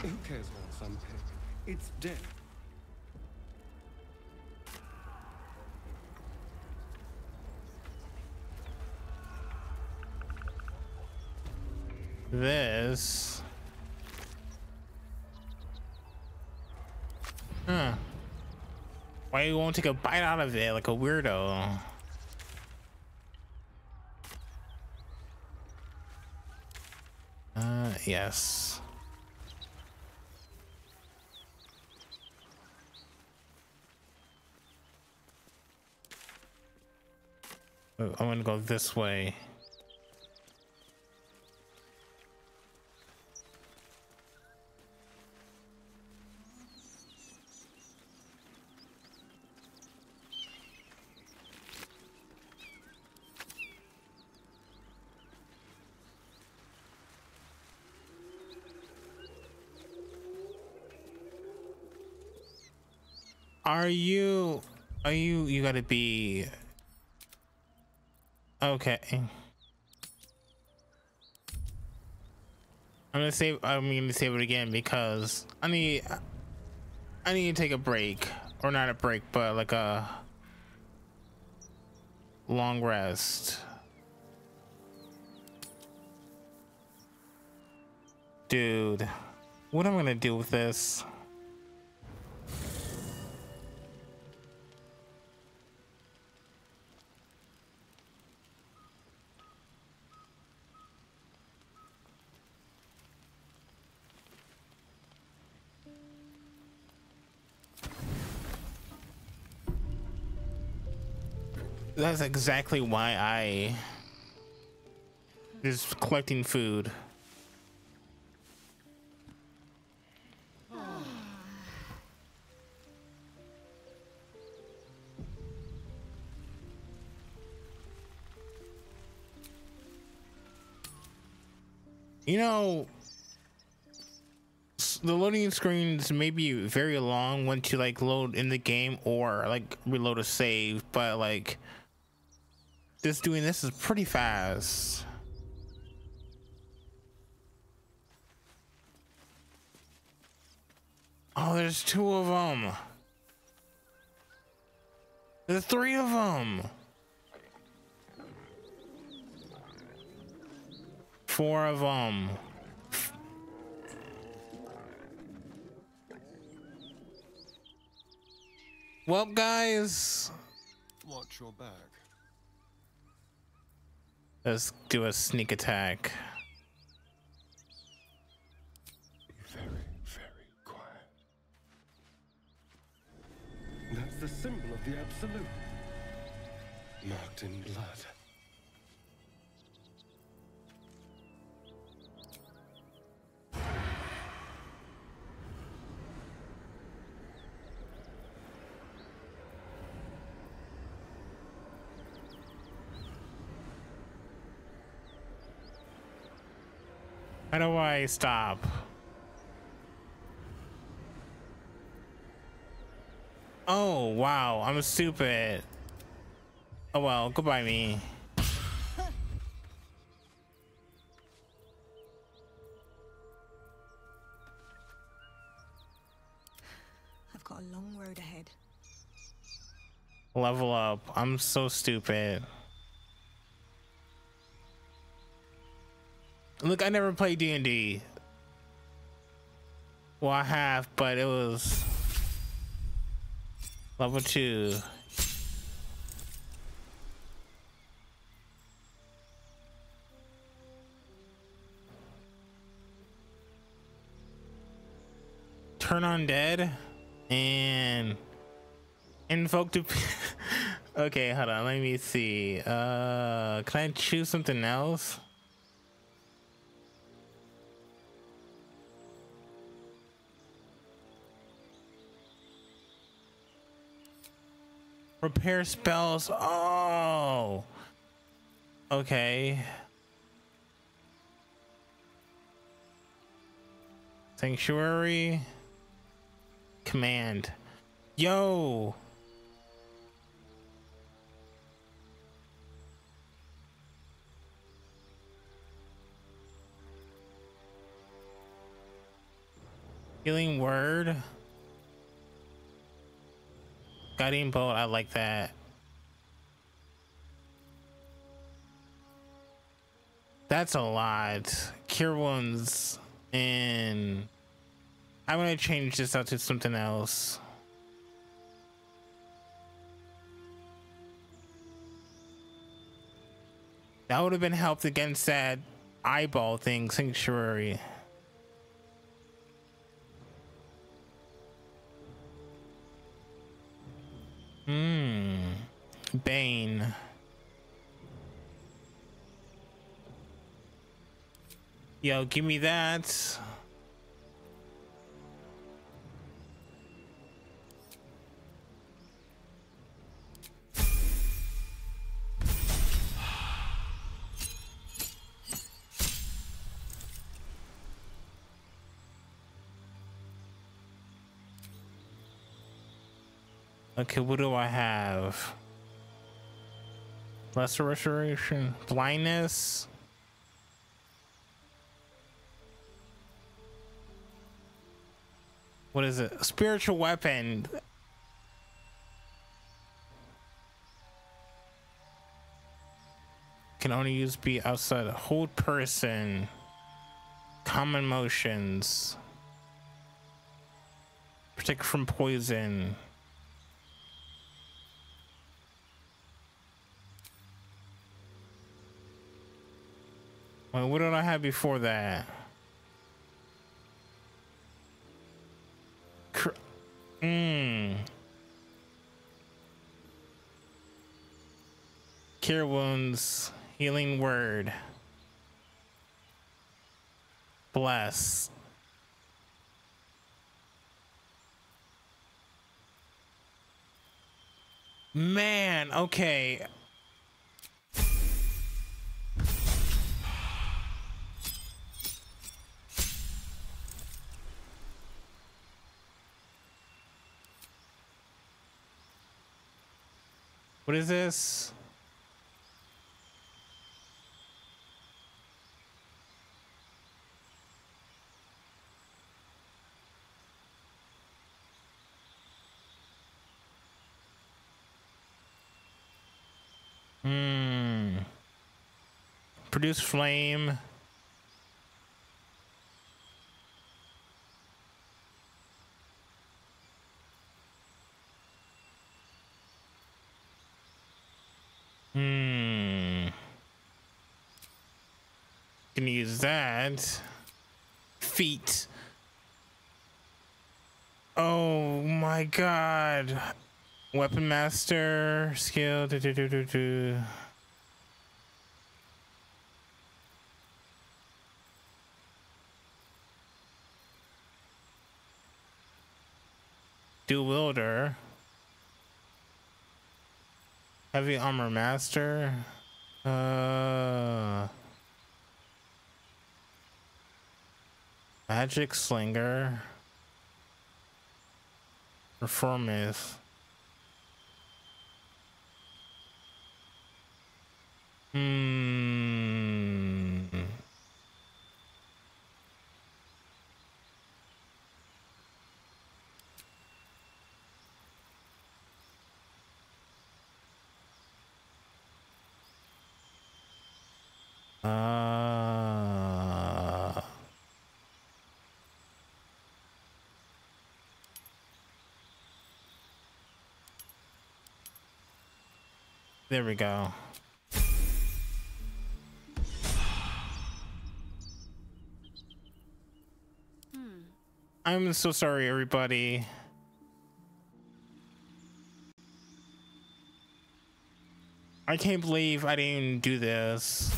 Who cares about some pig? It's dead.
This. Huh. Why you won't take a bite out of it like a weirdo? Uh, yes. Oh, I'm gonna go this way. You are you you gotta be okay. I'm gonna save I'm gonna save it again because I need I need to take a break. Or not a break, but like a long rest. Dude, what am I gonna do with this? That's exactly why I is collecting food. You know, the loading screens may be very long once you like load in the game or like reload a save, but like just doing this is pretty fast. Oh, there's two of them. There's three of them. Four of them. Well, guys.
Watch your back.
Let's do a sneak attack.
Very, very quiet. That's the symbol of the Absolute. Marked in blood.
How do I stop? Oh, wow. I'm stupid. Oh, well. Goodbye, me.
I've got a long road ahead.
Level up. I'm so stupid. Look, I never played D&D. Well, I have, but it was level two. Turn Undead and invoke to. <laughs> okay, hold on. Let me see. Uh, can I choose something else? Repair spells. Oh. Okay. Sanctuary. Command. Yo. Healing word. Guiding bolt, I like that. That's a lot. Cure wounds and I'm gonna change this out to something else. That would have been helped against that eyeball thing, sanctuary. Hmm. Bane. Yo, give me that. Okay, what do I have? Lesser restoration, blindness. What is it? Spiritual weapon. Can only use be outside. Hold person. Calm Emotions. Protect from poison. Wait, what did I have before that? Mmm. Cure wounds. Healing word. Bless. Man, okay. What is this? Hmm. Produce flame. That. Feat. Oh my god. Weapon master skill. Do, do, do, do, do. Dual wielder. Heavy armor master. Uh. Magic slinger. Reformist. Hmm. Uh. There we go. I'm so sorry, everybody. I can't believe I didn't do this.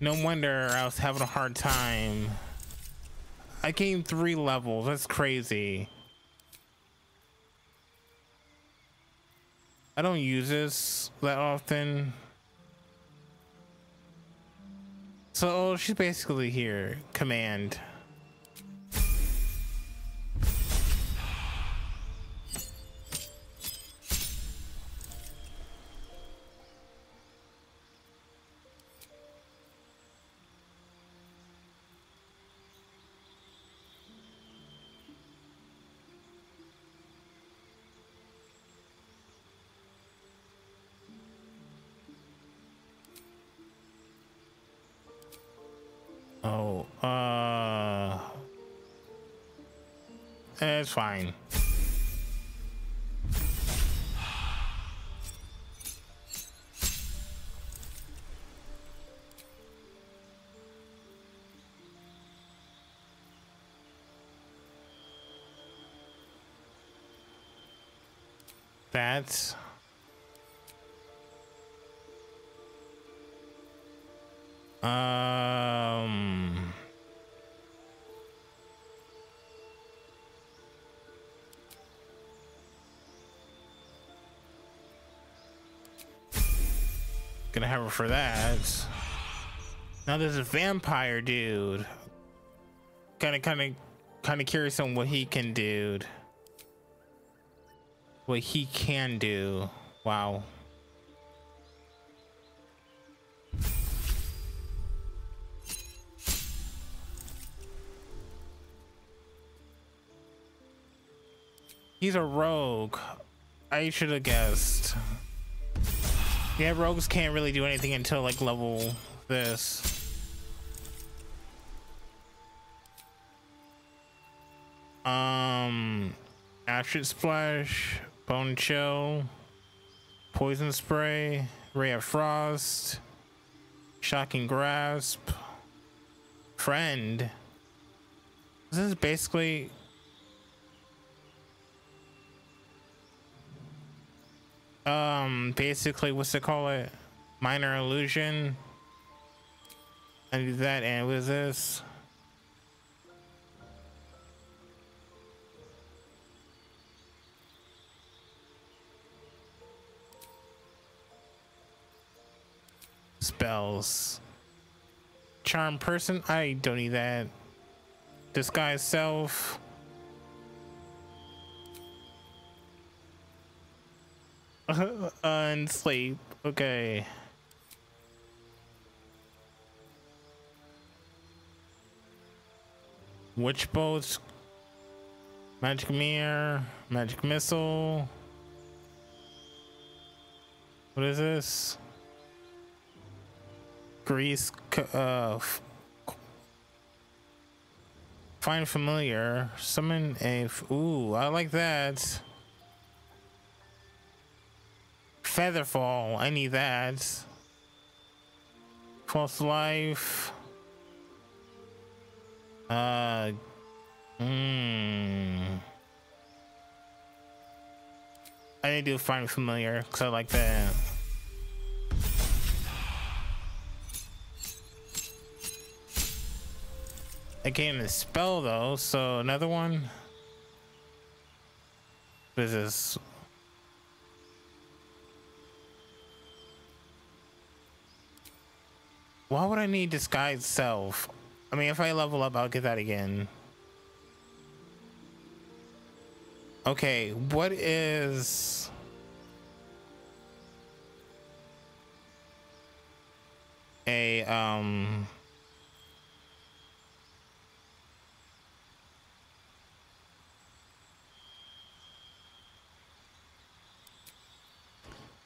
No wonder I was having a hard time. I gained three levels. That's crazy. I don't use this that often. So she's basically here. Command. Fine. That's um gonna have her for that. Now there's a vampire dude. Kind of kind of kind of curious on what he can do. What he can do. Wow. He's a rogue. I should have guessed. Yeah, rogues can't really do anything until like level this. Um, acid splash, bone chill, poison spray, ray of frost, shocking grasp, friend. This is basically um basically what's it call it? Minor illusion. Do that and what is this. Spells. Charm person? I don't need that. Disguise self <laughs> and sleep. Okay. Witch bolts, magic mirror, magic missile. What is this? Grease, uh, find familiar, summon a. Ooh, I like that. Featherfall, I need that. False life. Uh. Hmm. I to do find familiar because I like that. I can't even spell though, so another one. What is this? Why would I need disguise self? I mean, if I level up, I'll get that again. Okay, what is... A, um...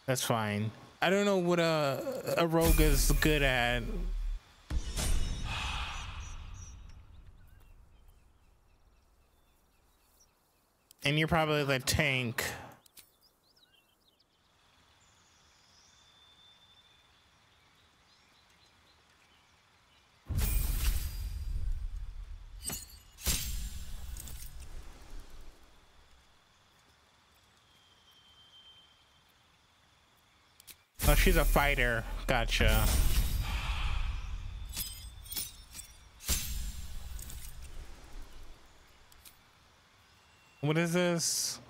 That's fine. I don't know what a, a rogue is good at. And you're probably the tank. Oh, she's a fighter. Gotcha. What is this?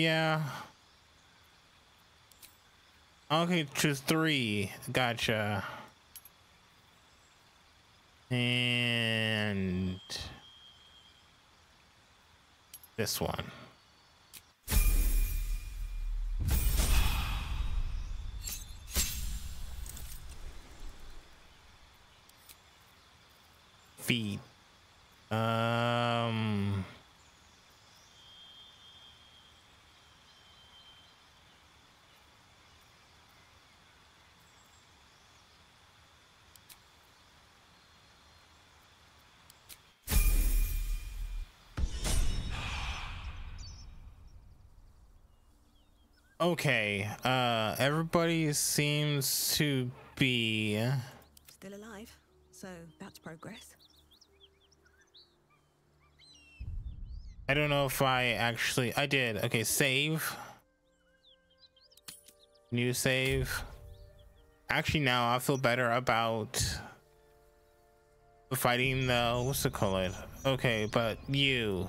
Yeah. Okay, choose three. Gotcha. And this one. Feat. Um. Okay, uh, everybody seems to be
Still alive, so that's progress.
I don't know if I actually I did. Okay, save. New save. Actually now I feel better about fighting the what's it called? Okay, but you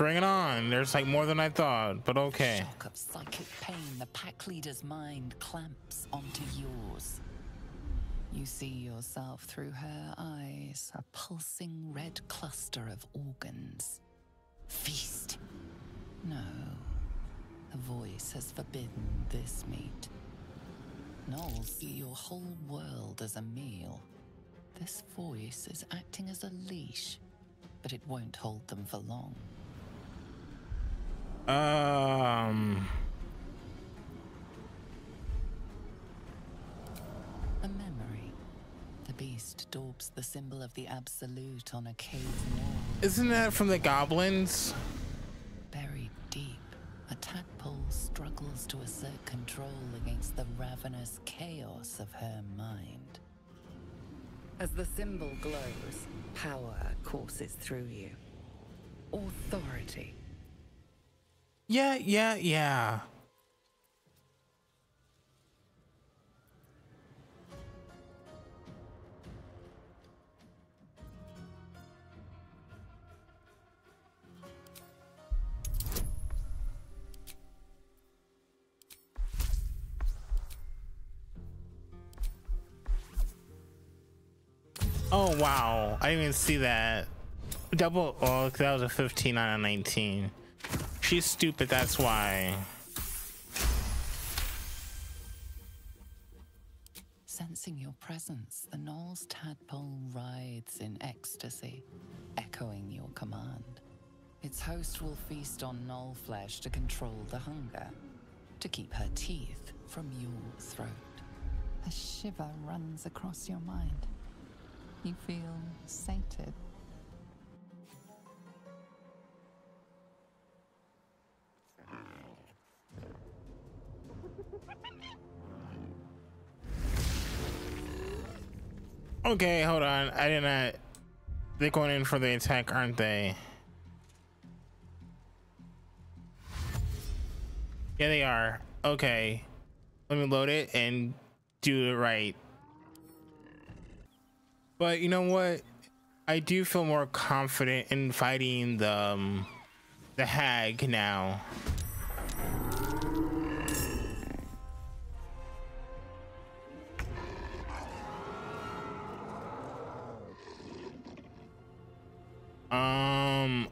Bring it on. There's like more than I thought, but okay.
Shock of psychic pain, the pack leader's mind clamps onto yours. You see yourself through her eyes, a pulsing red cluster of organs. Feast. No. The voice has forbidden this meat. Gnolls see your whole world as a meal. This voice is acting as a leash, but it won't hold them for long.
Um.
A memory. The beast daubs the symbol of the absolute on a cave wall.
Isn't that from the goblins?
Buried deep, a tadpole struggles to assert control against the ravenous chaos of her mind. As the symbol glows, power courses through you. Authority.
Yeah, yeah, yeah. Oh wow, I didn't even see that. Double, oh, that was a 15 out of 19. She's stupid, that's why.
Sensing your presence, the Gnoll's tadpole writhes in ecstasy, echoing your command. Its host will feast on Gnoll flesh to control the hunger, to keep her teeth from your throat. A shiver runs across your mind. You feel sated.
Okay, hold on. I didn't. They're going in for the attack, aren't they? Yeah, they are. Okay. Let me load it and do it right. But you know what? I do feel more confident in fighting the um, the hag now. Um,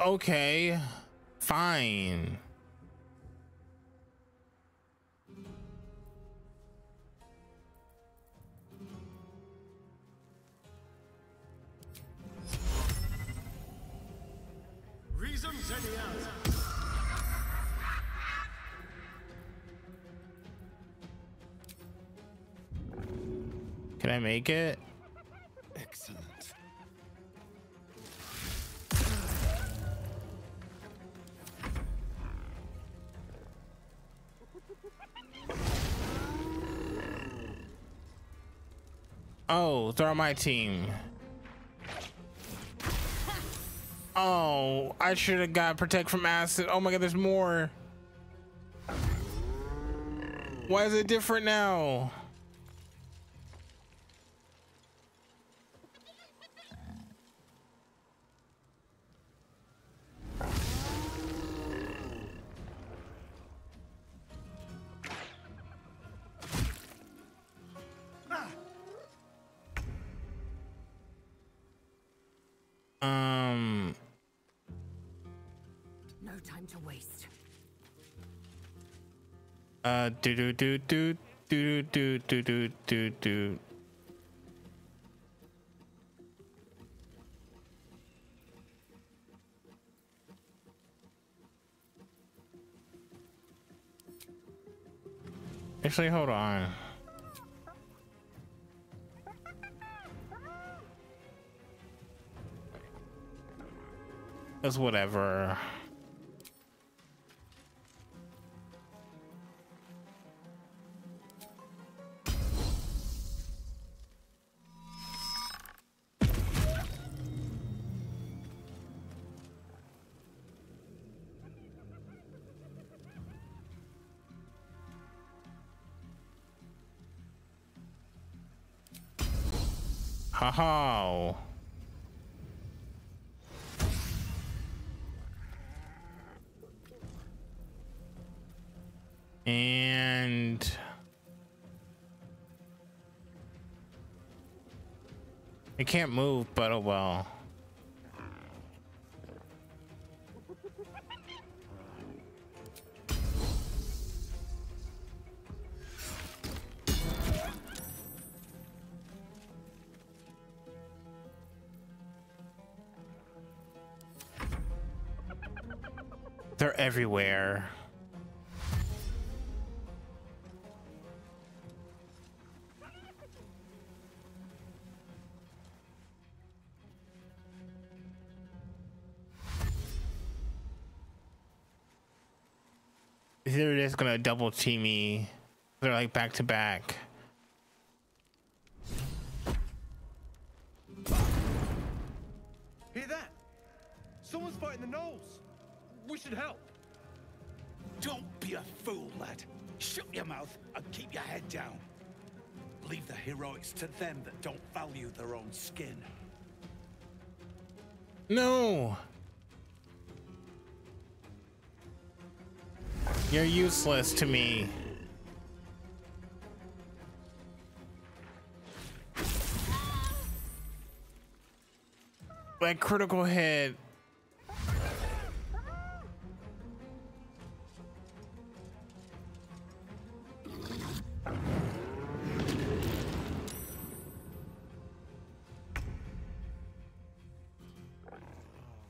okay, fine. Can I make it? Oh, they're on my team. Oh, I should have got protect from acid. Oh my god, there's more. Why is it different now? Um,
No time to waste.
uh, do do do do do do do do do do. Actually, hold on. It's whatever. Ha And I can't move, but oh well. They're everywhere. They're gonna double team me. They're like back to back.
Hear that? Someone's fighting the gnolls. We should help.
Don't be a fool, lad. Shut your mouth and keep your head down. Leave the heroics to them that don't value their own skin.
No. You're useless to me. Like critical hit.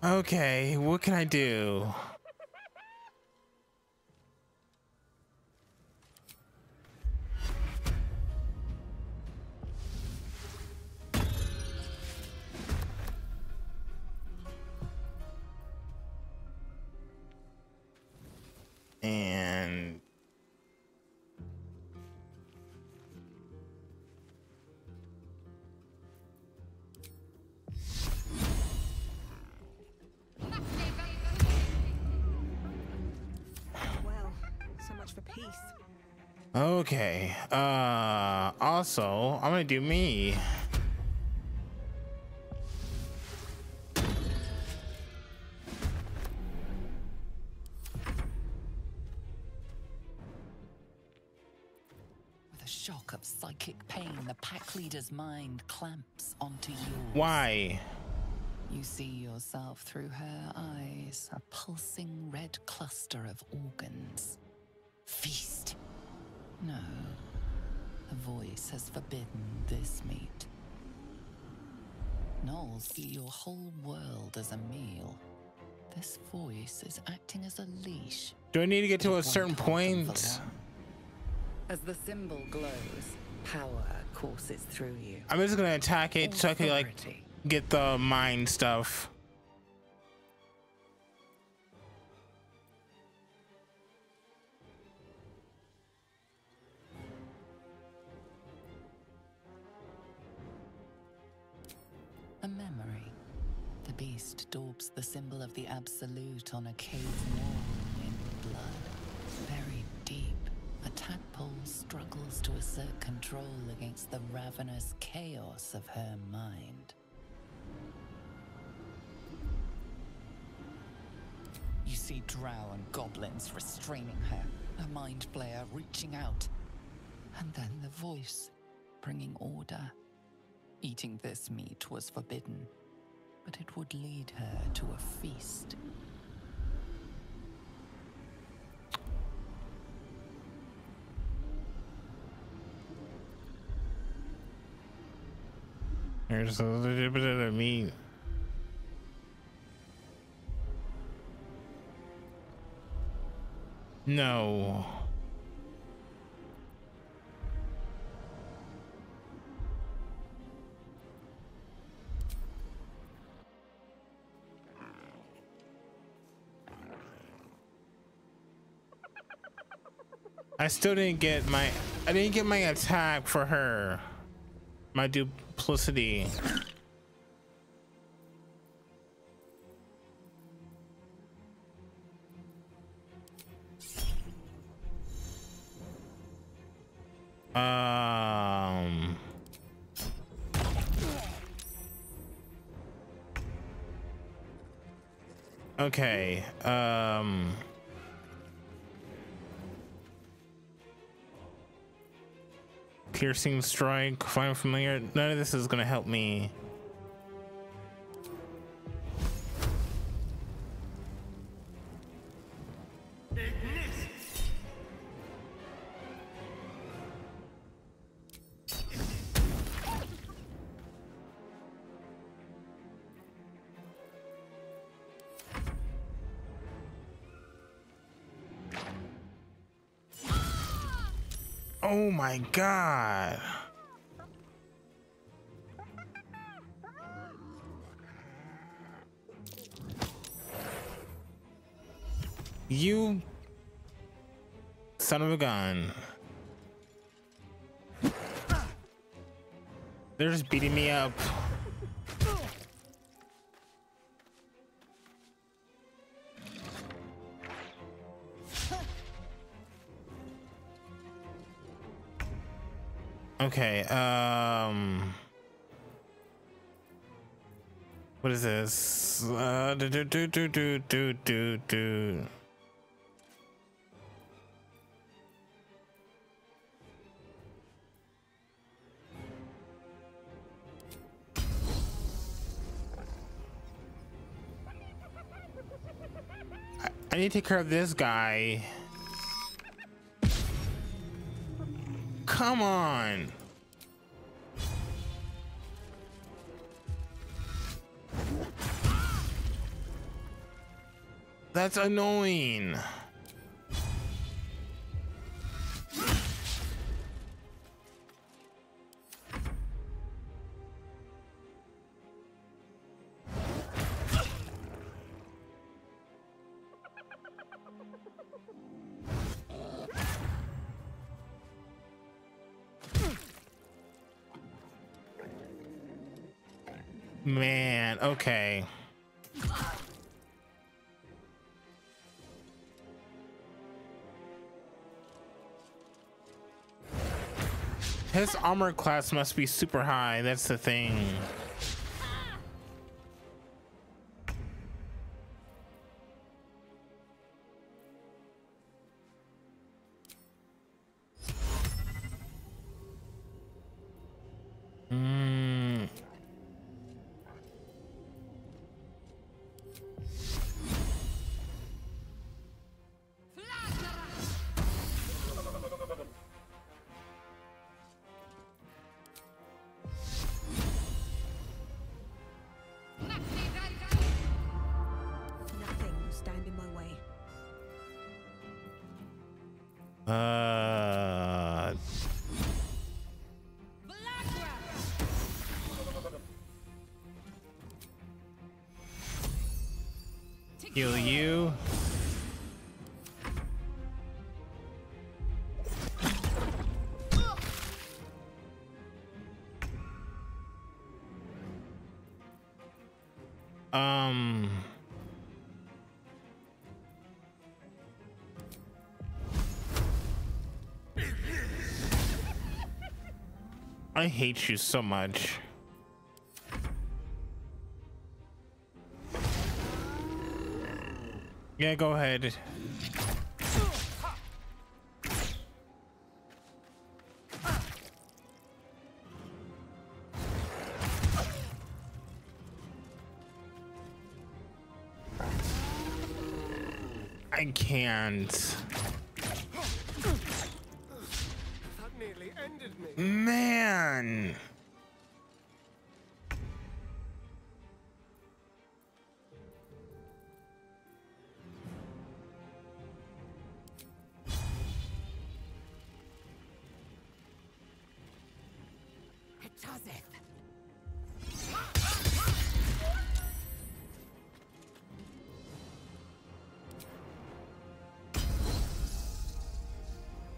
Okay, what can I do? Okay. Uh also, I'm gonna do me.
With a shock of psychic pain, the pack leader's mind clamps onto yours.
Why?
You see yourself through her eyes, a pulsing red cluster of organs. Feast. No. The voice has forbidden this meat. Gnolls see your whole world as a meal. This voice is acting as a leash.
Do I need to get to a certain
won't hold them for
point?
As the symbol glows, power courses through you.
I'm just gonna attack it so I can like get the mind stuff.
Absolute on a cave wall in blood. Buried deep, a tadpole struggles to assert control against the ravenous chaos of her mind. You see drow and goblins restraining her, a mind flayer reaching out. And then the voice, bringing order. Eating this meat was forbidden, but it would lead her to a feast.
There's a little bit of meat. No. I still didn't get my I didn't get my attack for her. My duplicity. Um Okay. Um piercing strike, find familiar. None of this is gonna help me. My god. You son of a gun. They're just beating me up. Okay, um What is this? Uh do do do do do do do do I need to take care of this guy. Come on. That's annoying. Okay. His armor class must be super high. That's the thing. I hate you so much. Yeah, go ahead. I can't.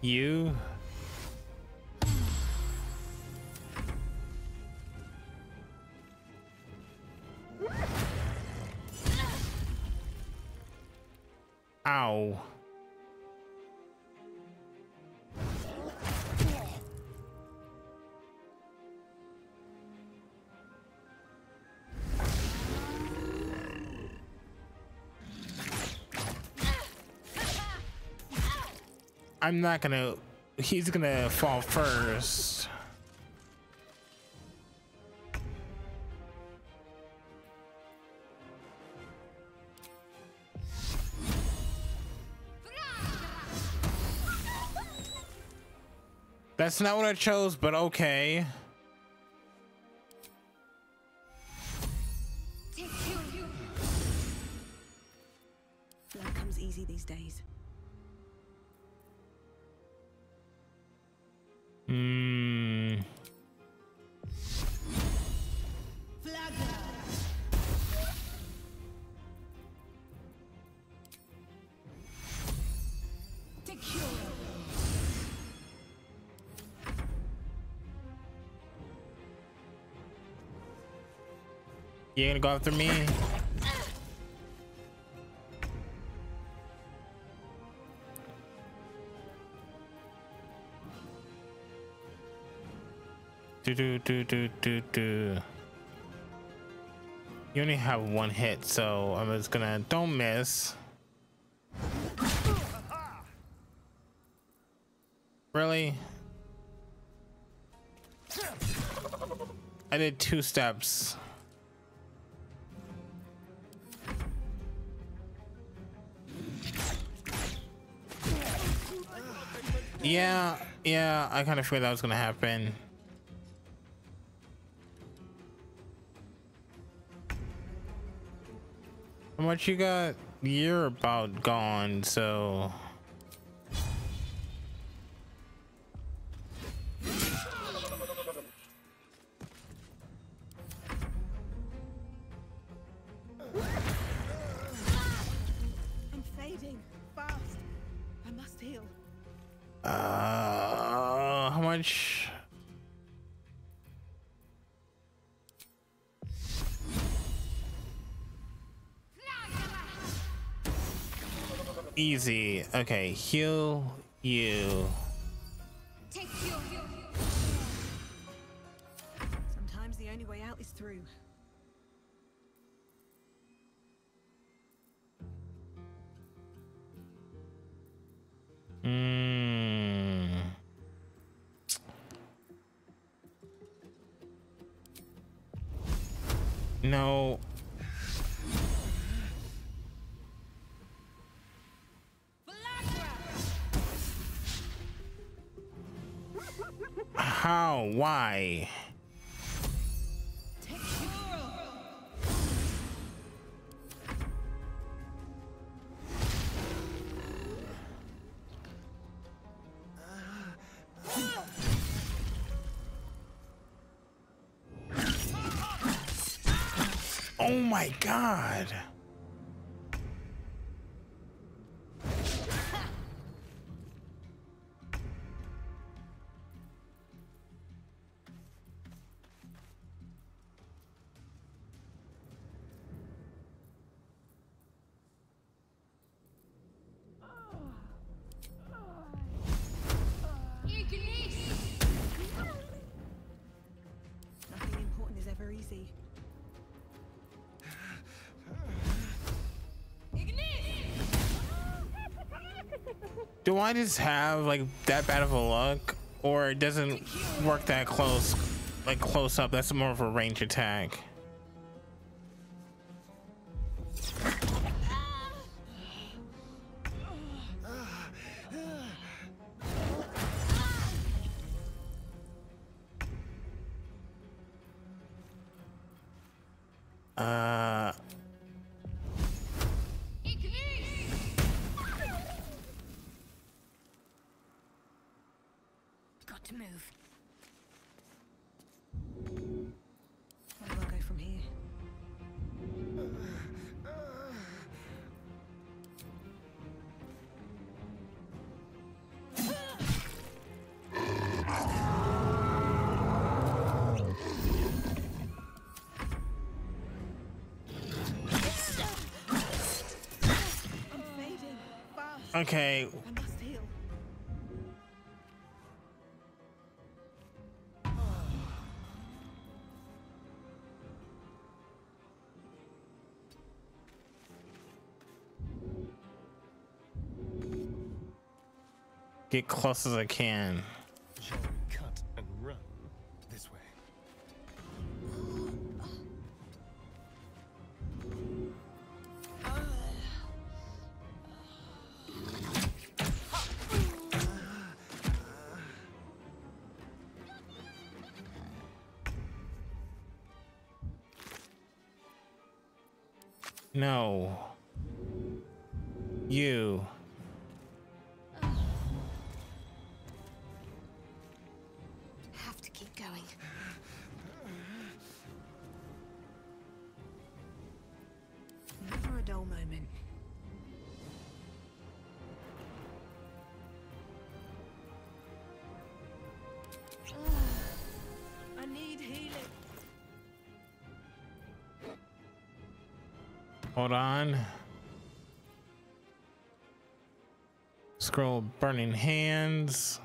You Ow. I'm not gonna, he's gonna fall first. That's not what I chose, but okay. You gonna go after me? Do do do do do do. You only have one hit, so I'm just gonna don't miss. Really? I did two steps. Yeah, yeah, I kind of figured that was gonna happen. How much you got? You're about gone, so. Easy. Okay, heal you. My god. Do I just have like that bad of a luck? Or it doesn't work that close, like close up? That's more of a range attack. Okay. Get close as I can. Hold on. Scroll burning hands.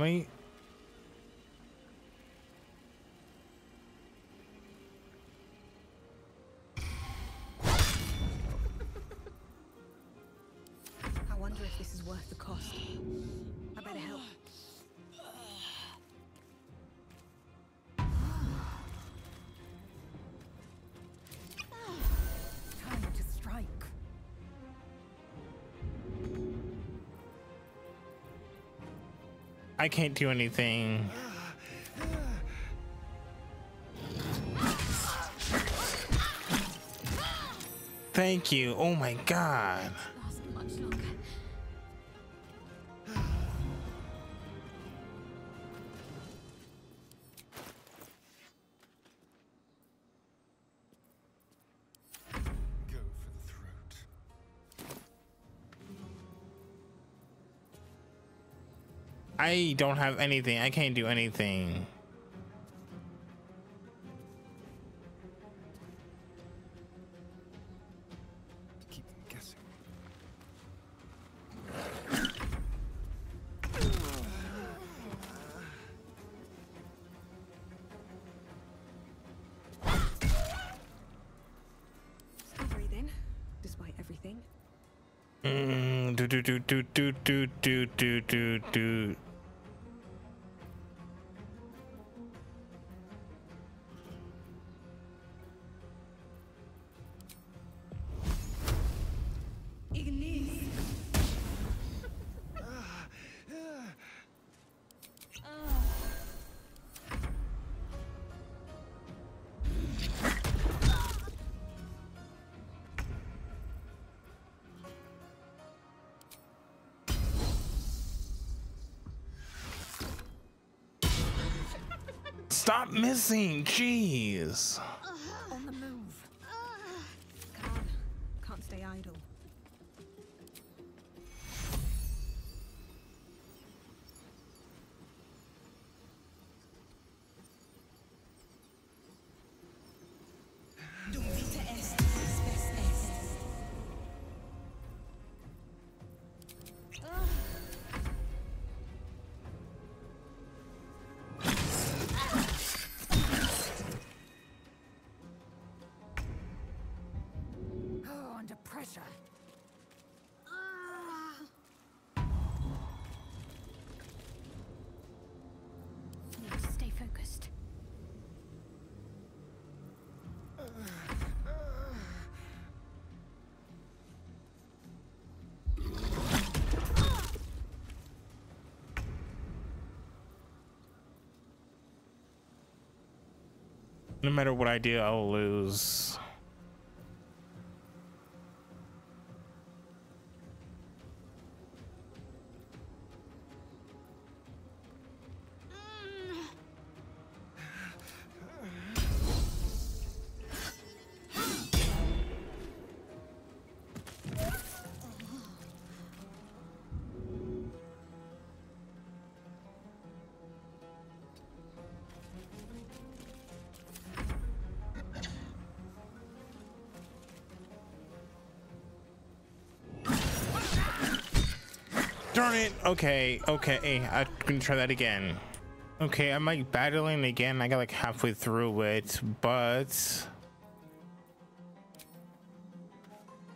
Many?
I
can't do anything. Thank you. Oh my god. I don't have anything. I can't do anything.
Keep them guessing.
Still breathing, despite everything.
Mm, do do do do do do do do do do. No matter what I do, I'll lose. Darn it. Okay, okay. I'm gonna try that again. Okay, I'm like battling again. I got like halfway through it, but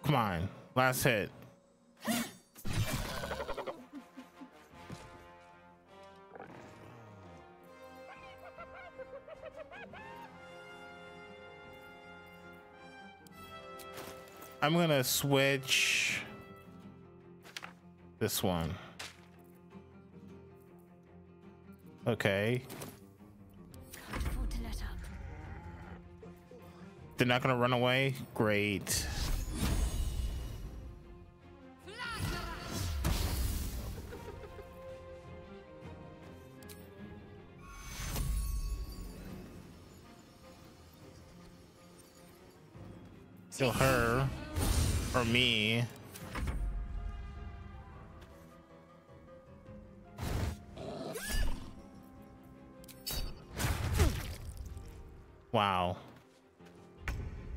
come on, last hit. I'm gonna switch this one. Okay. They're not gonna run away? Great. Kill her. Or me.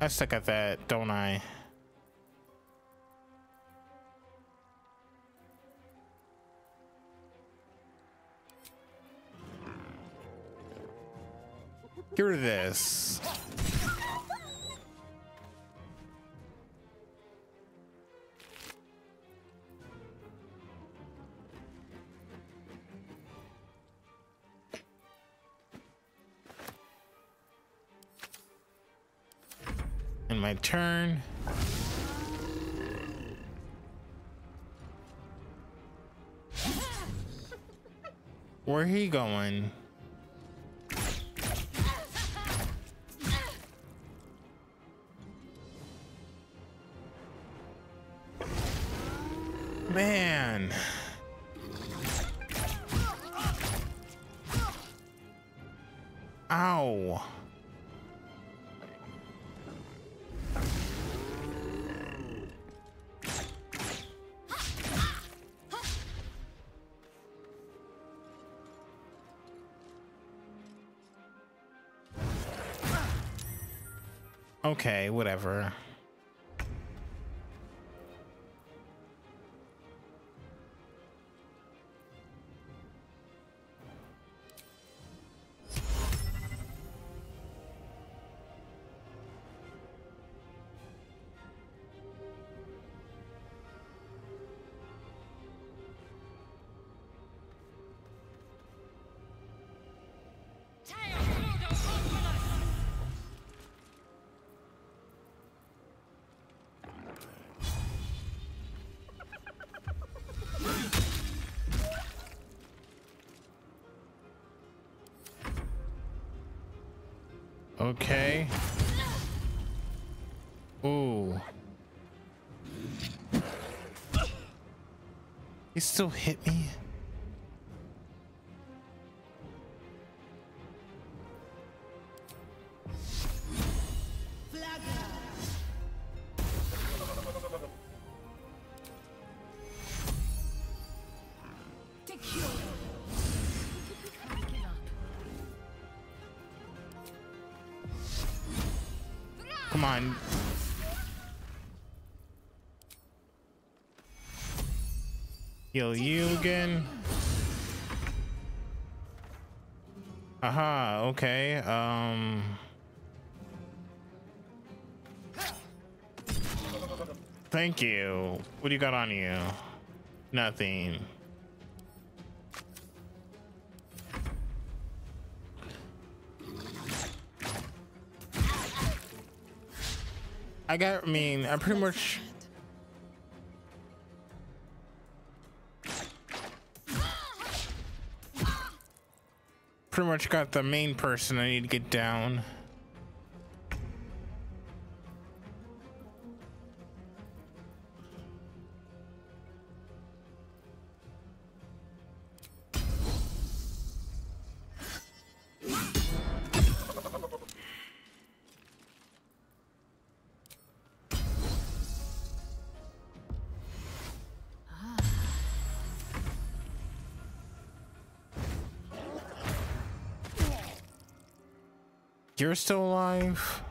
I suck at that, don't I? Get this. My turn. Where he going? Whatever. Still hit me? Heal you again. Aha, okay. Um Thank you. What do you got on you? Nothing. I got, I mean, I pretty much. Pretty much got the main person I need to get down. Still alive?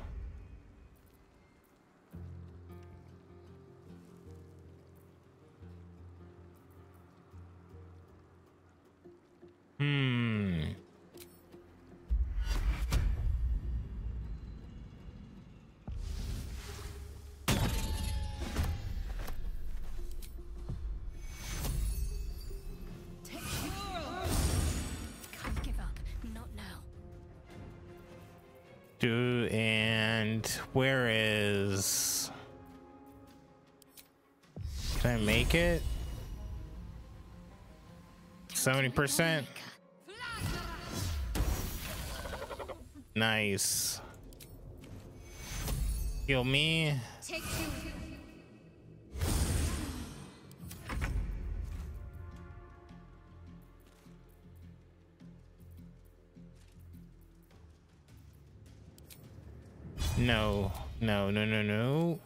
Percent. Nice. Heal me. No, no, no, no, no.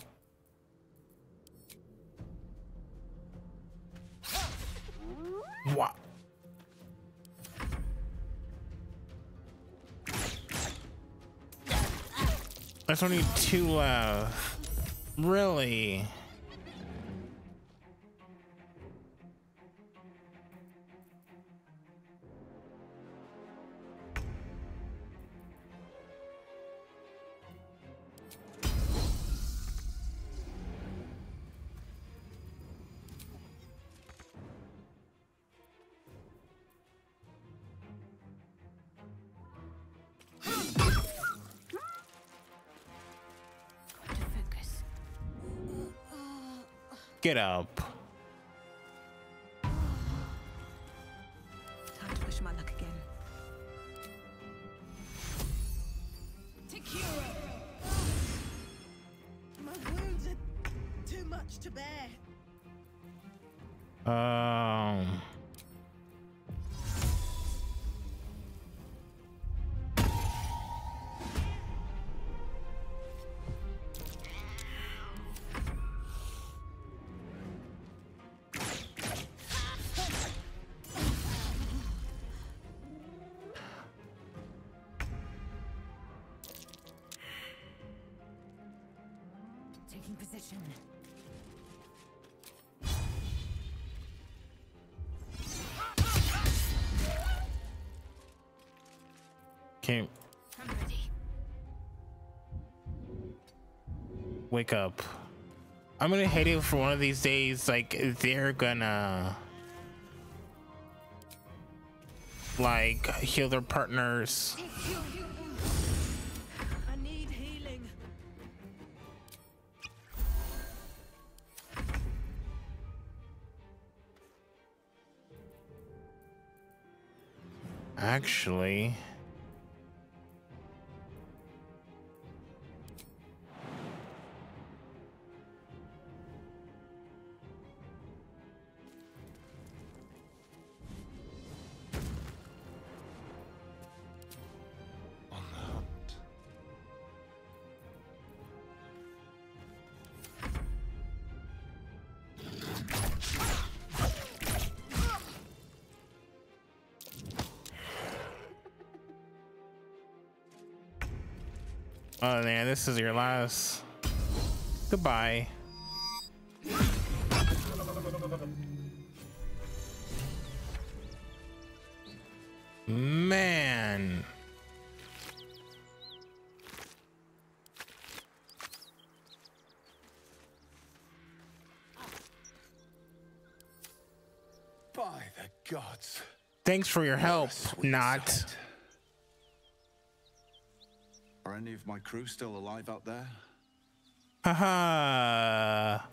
There's only two left. Really? Get up. Wake up. I'm gonna hate it for one of these days. Like they're gonna like heal their partners. Actually. Oh man, this is your last. Goodbye. Man.
By the gods.
Thanks for your help, not.
Of my crew still alive out there?
Haha.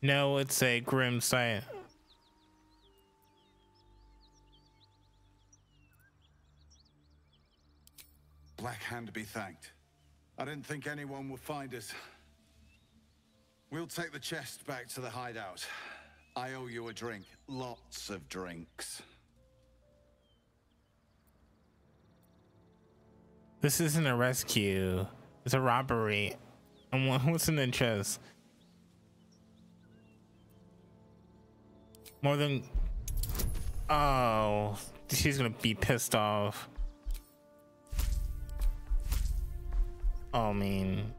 No, it's a grim sight.
Black Hand be thanked. I didn't think anyone would find us. We'll take the chest back to the hideout. I owe you a drink. Lots of drinks.
This isn't a rescue. It's a robbery. And what- <laughs> what's in the chest? More than. Oh, she's gonna be pissed off. Oh, I mean.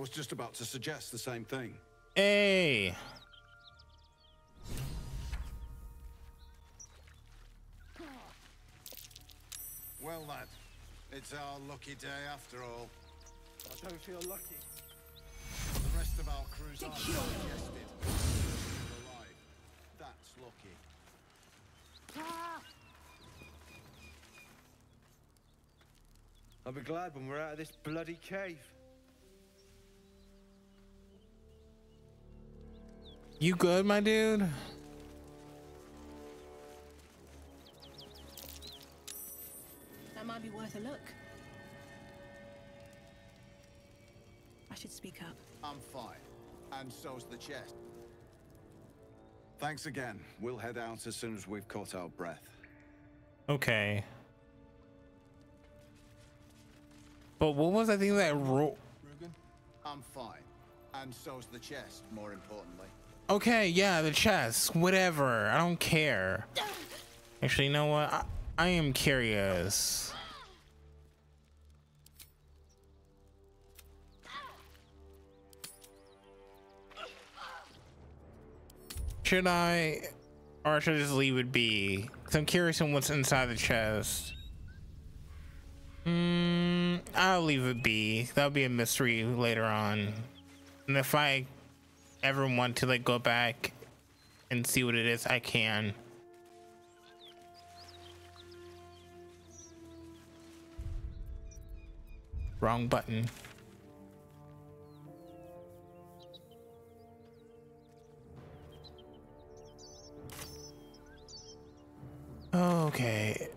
I was just about to suggest the same thing.
Hey.
Well, lad, it's our lucky day after all.
I don't feel lucky.
But the rest of our crews aren't digested. alive. That's lucky. Ah!
I'll be glad when we're out of this bloody cave.
You good, my dude?
That might be worth a look. I should speak up.
I'm fine. And so's the chest. Thanks again. We'll head out as soon as we've caught our breath.
Okay. But what was I thinking that ro-
Rugan? I'm fine. And so's the chest, more importantly.
Okay, yeah, the chest, whatever. I don't care. Actually, you know what? I, I am curious. Should I, or should I just leave it be? Cause I'm curious on what's inside the chest. Hmm, I'll leave it be. That'll be a mystery later on. And if I ever want to like go back and see what it is, I can. Wrong button. Okay.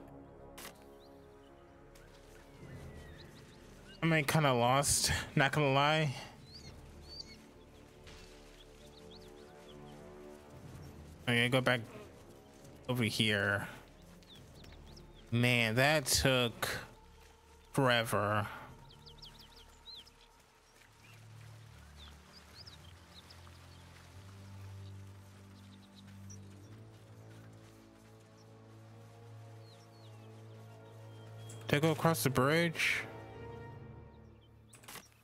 I mean, kind of lost, not gonna lie. Okay, go back over here. Man, that took forever. Did I go across the bridge?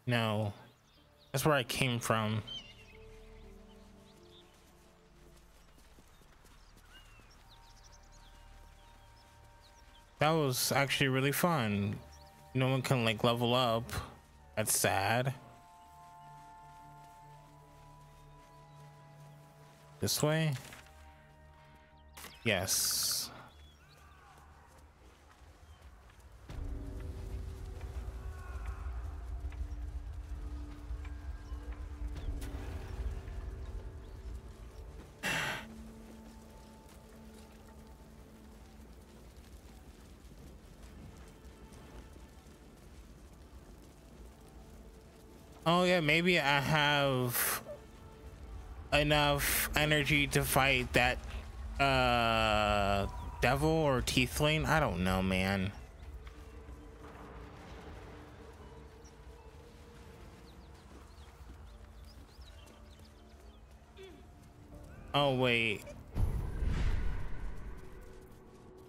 No. That's where I came from. That was actually really fun. No one can like level up. That's sad. This way? Yes. Oh yeah, maybe I have enough energy to fight that uh devil or tiefling. I don't know, man. Oh wait.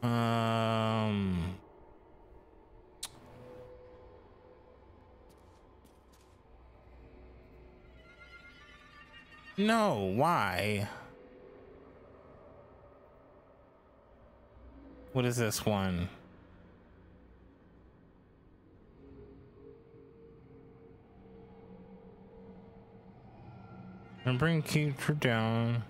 Um No, why? What is this one? And bring Keeper down.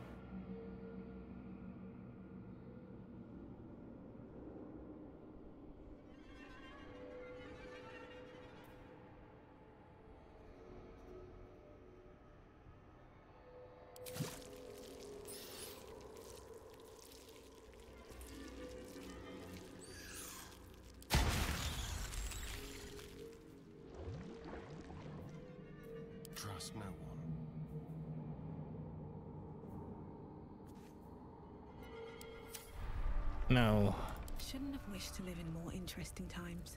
Wished to live in more interesting times.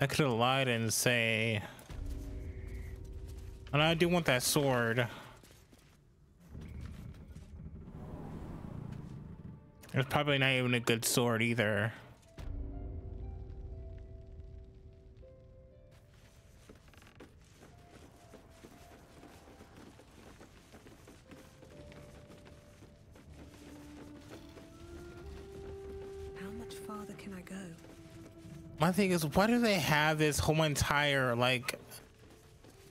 I could have lied and say, and I do want that sword. It's probably not even a good sword either. My thing is, why do they have this whole entire like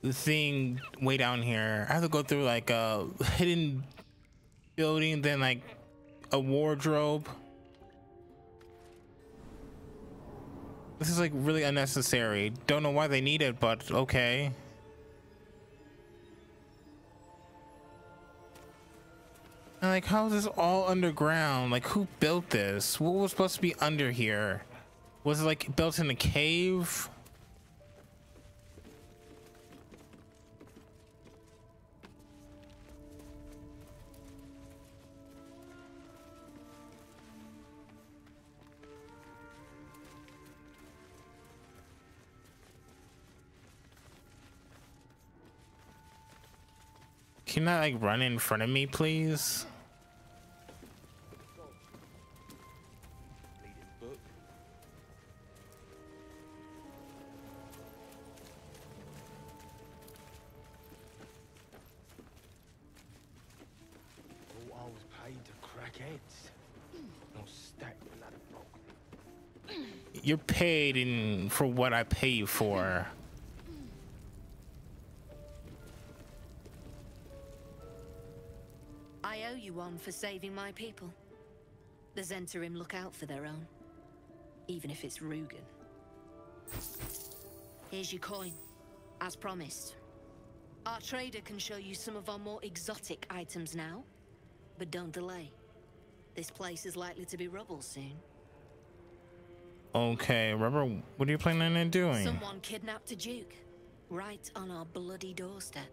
thing way down here? I have to go through like a hidden building, then like a wardrobe. This is like really unnecessary. Don't know why they need it, but okay. And like, how is this all underground? Like, who built this? What was supposed to be under here? Was it like built in a cave? Can I like run in front of me, please? You're paid in for what I pay you for.
I owe you one for saving my people. The Zhentarim look out for their own, even if it's Rugan. Here's your coin, as promised. Our trader can show you some of our more exotic items now, but don't delay. This place is likely to be rubble soon.
Okay, Rubber, what are you planning on doing?
Someone kidnapped a Duke, right on our bloody doorstep.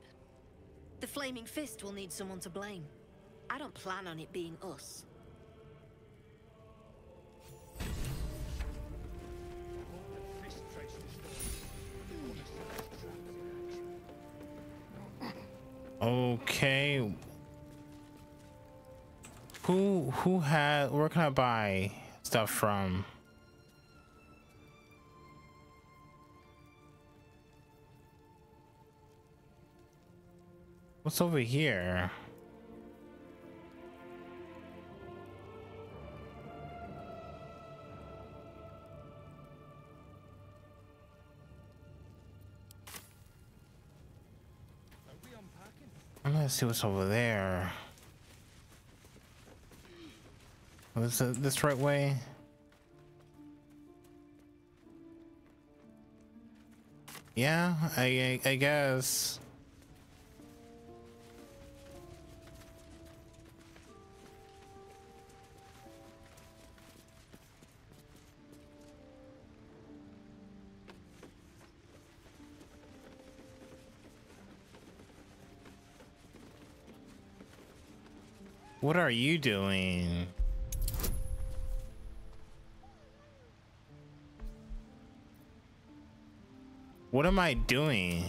The Flaming Fist will need someone to blame. I don't plan on it being us.
Okay. Who who had where can I buy stuff from? What's over here? I'm gonna see what's over there. Oh, Was it uh, this right way? Yeah, I, I, I guess. What are you doing? What am I doing?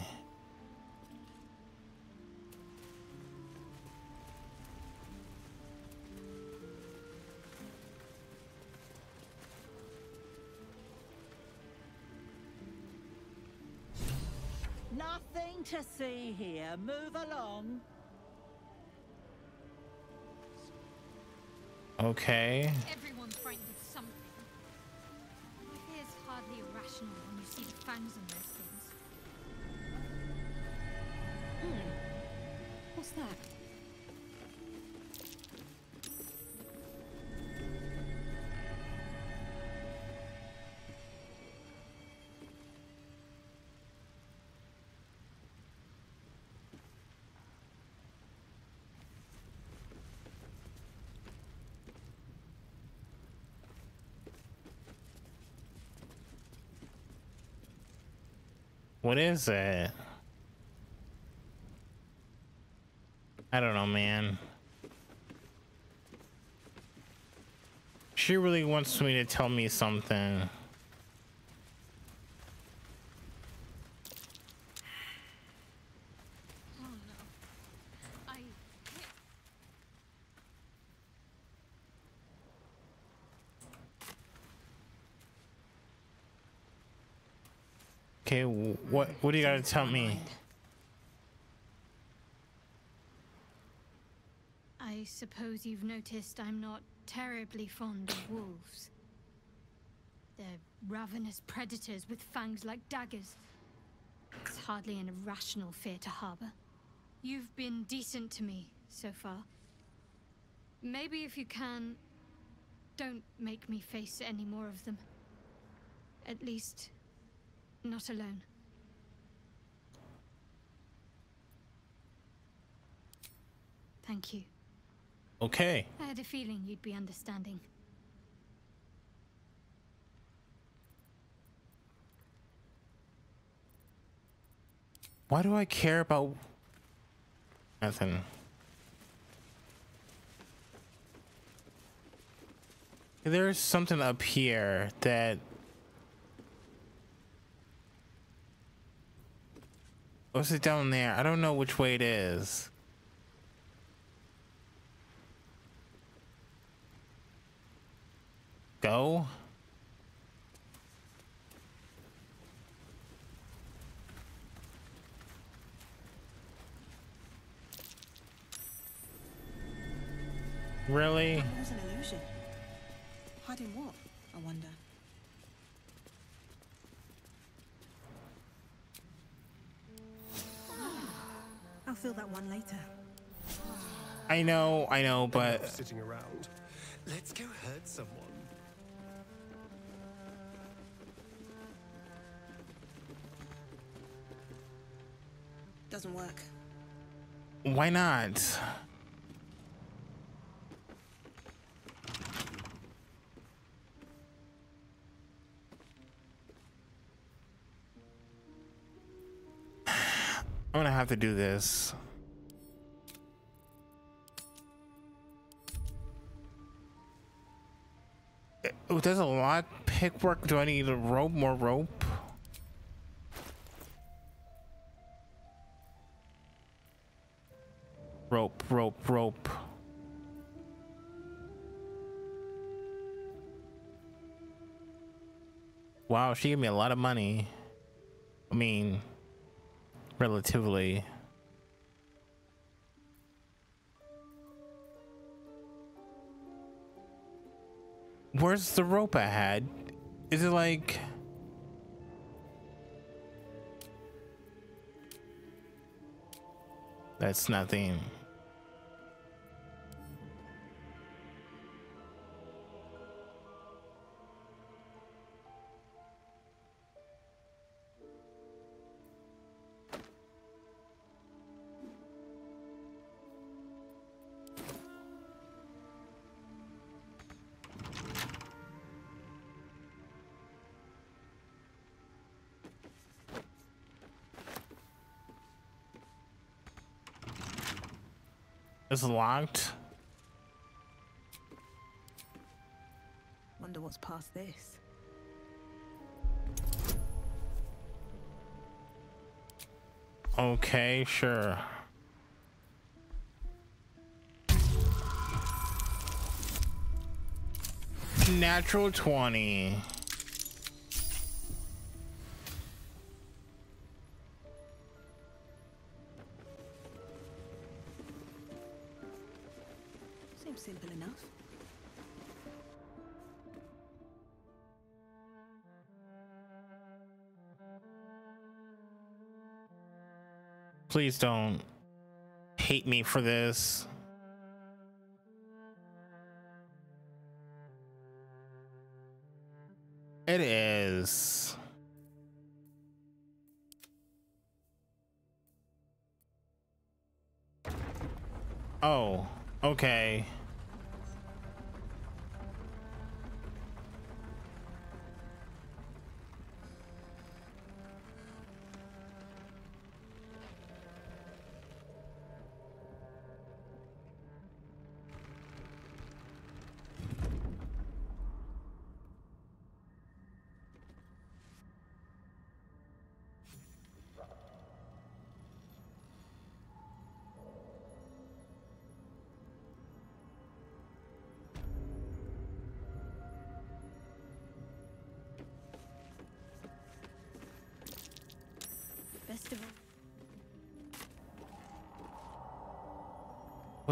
Nothing to see here. Move along.
Okay.
Everyone's frightened of something. Hardly irrational when you see the fangs on those things.
Hmm. What's that?
What is it? I don't know, man. She really wants me to tell me something.
Oh no. I.
Okay, wh- what what do you gotta tell me?
I suppose you've noticed I'm not terribly fond of wolves.
They're ravenous predators with fangs like daggers. It's hardly an irrational fear to harbor. You've been decent to me so far. Maybe if you can, don't make me face any more of them. At least, not alone. Thank you.
Okay.
I had a feeling you'd be understanding.
Why do I care about nothing? There's something up here that What's it down there? I don't know which way it is. Go? Really?
It was an illusion. Hiding what? I wonder. I'll fill that one later.
I know, I know, but
sitting around. Let's go hurt someone.
Doesn't work.
why not? <sighs> I'm gonna have to do this. Oh, there's a lot pick work. Do I need a rope? More rope? Rope, rope, rope. Wow, she gave me a lot of money. I mean, relatively. Where's the rope I had? Is it like... That's nothing. It's locked.
Wonder what's past this.
Okay, sure. Natural 20. Please don't hate me for this.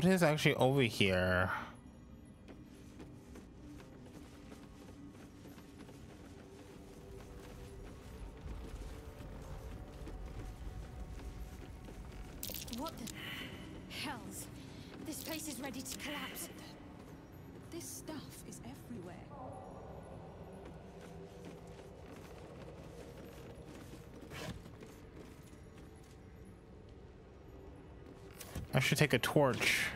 What is actually over here?
What the hells? This place is ready to collapse.
This stuff is everywhere.
I should take a torch.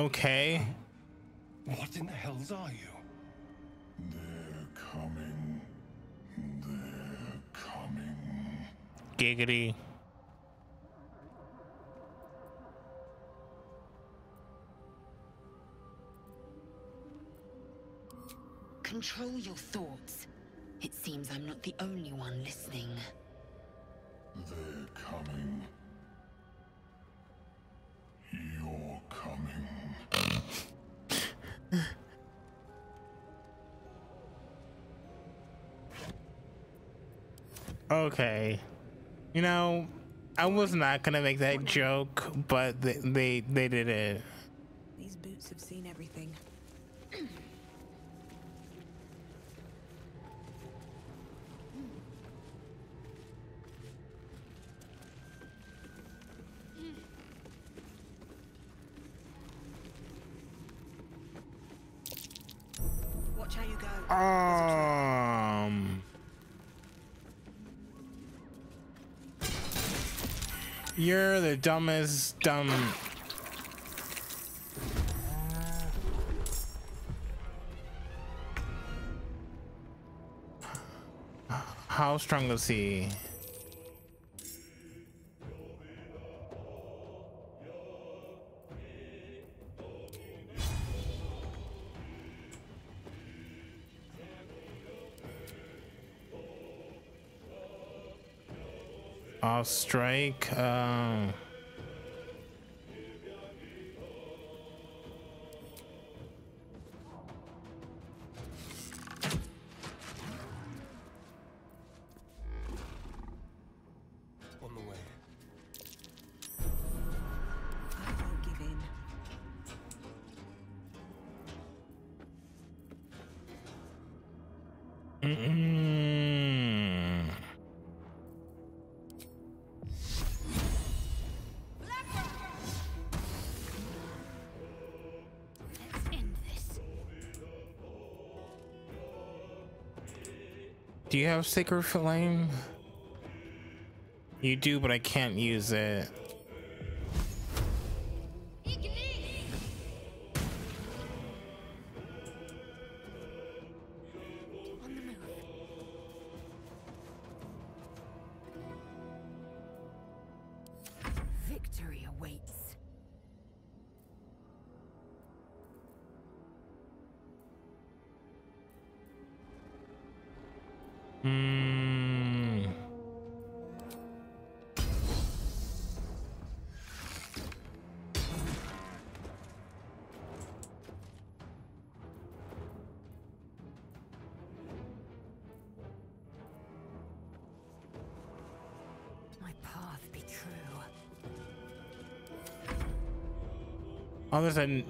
Okay.
What in the hells are you?
They're coming. They're coming.
Giggity.
Control your thoughts.
Okay. You know, I was not gonna make that joke, but they they, they did it. The dumbest dumb. How strong is he? Off strike. Um. You have Sacred Flame? You do, but I can't use it. Hmm.
My path be true.
All of a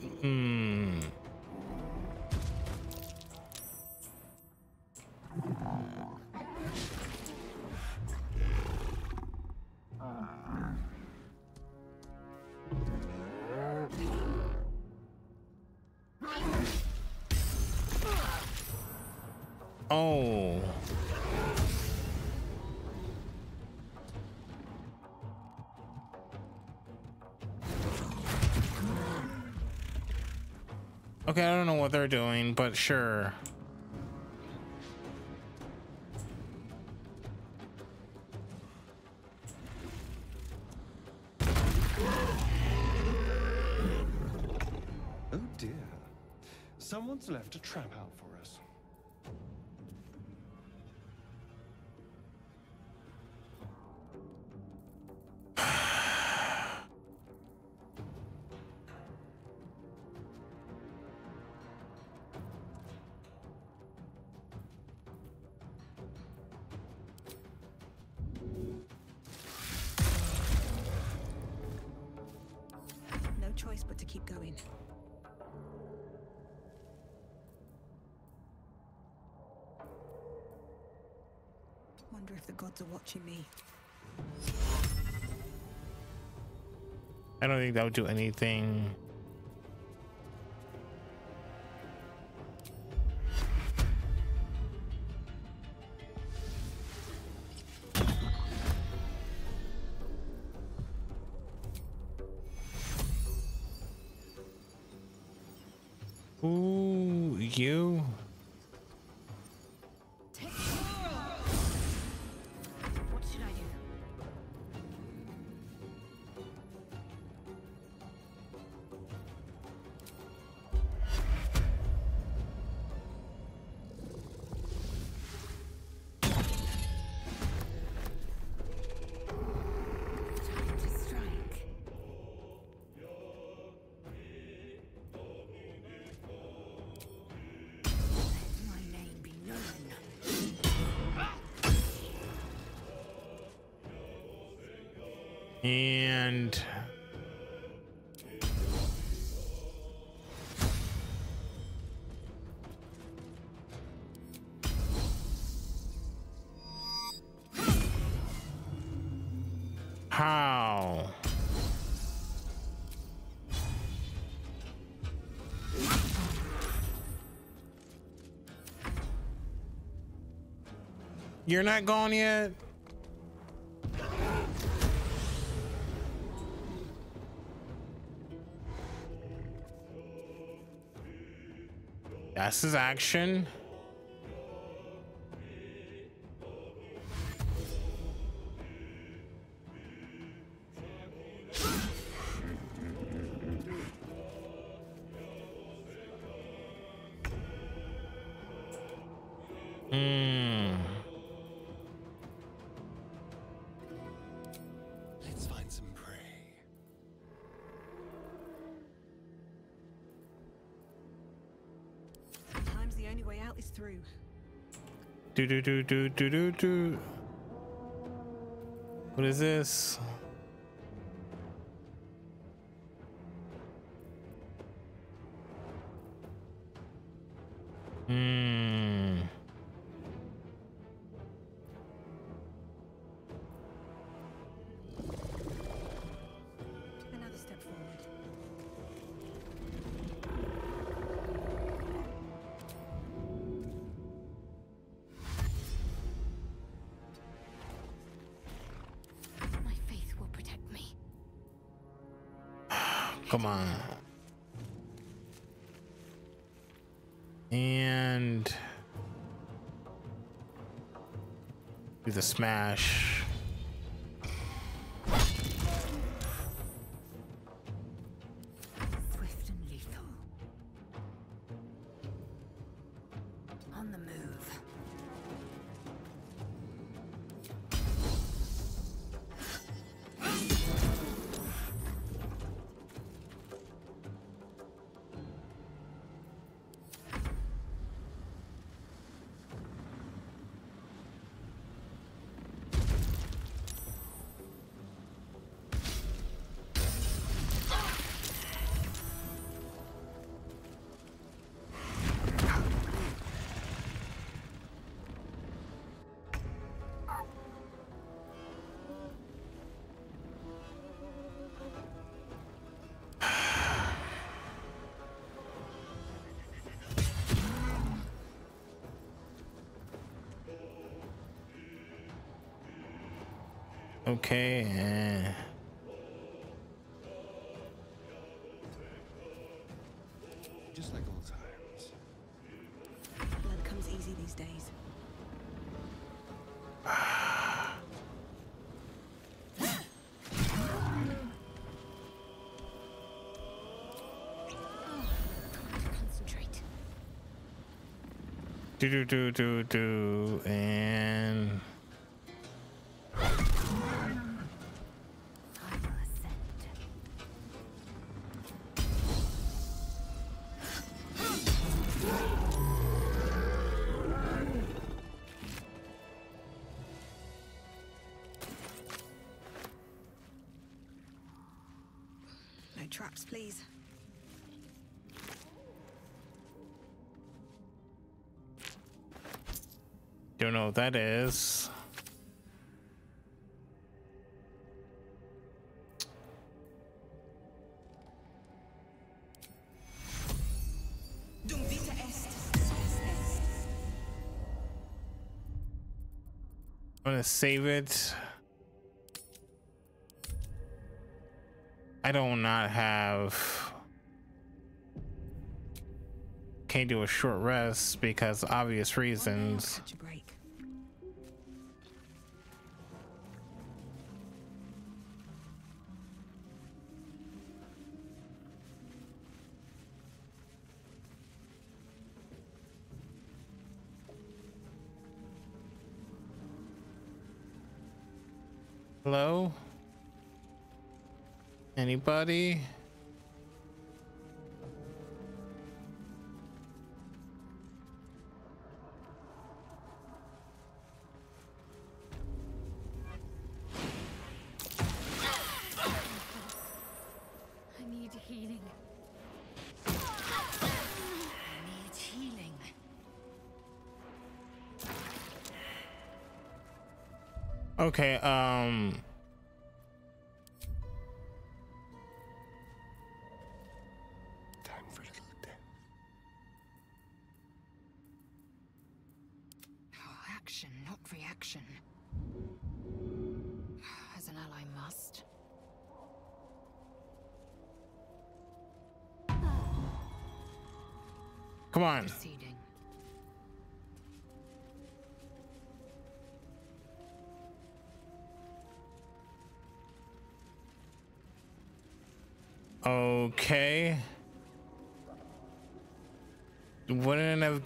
Okay, I don't know what they're doing, but sure.
Oh dear. Someone's left a trap out
don't think that would do anything. You're not gone yet? That's his action. Do do do do do do. What is this? Okay. eh.
Just like old times.
Blood comes easy these days.
Concentrate.
Do do do do do and don't that is.
Dum vita est.
I'm gonna save it. I do not have. Can't do a short rest because obvious reasons. Anybody?
I need healing.
I need healing.
Okay, um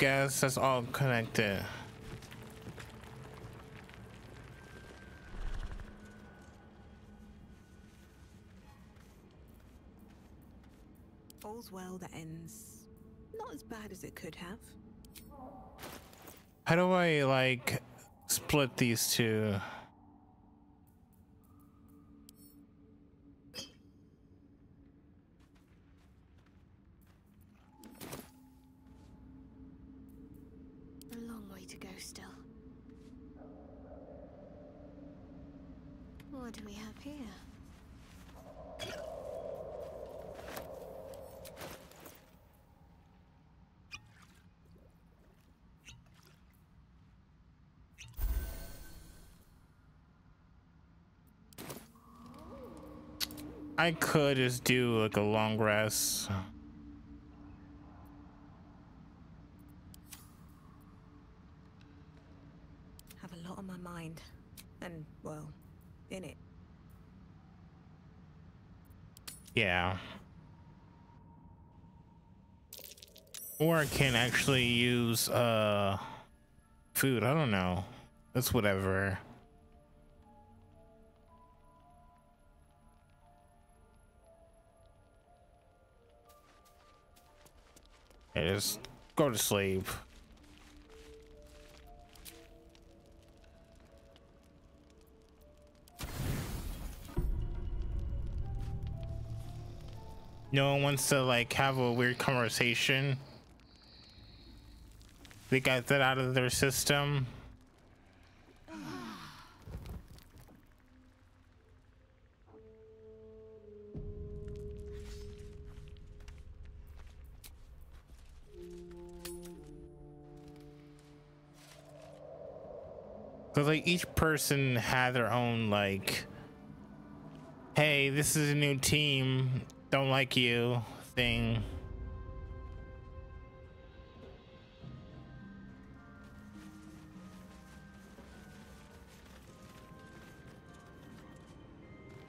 Wouldn't that's all connected.
All's well that ends not as bad as it could have.
How do I like split these two?
A long way to go still. What do we have here?
I could just do like a long rest.
Have a lot on my mind. And, well, in it.
Yeah. Or I can actually use uh food. I don't know. It's whatever. Yeah, just go to sleep. No one wants to like have a weird conversation. They got that out of their system. Cause like each person had their own like, hey, this is a new team, don't like you thing.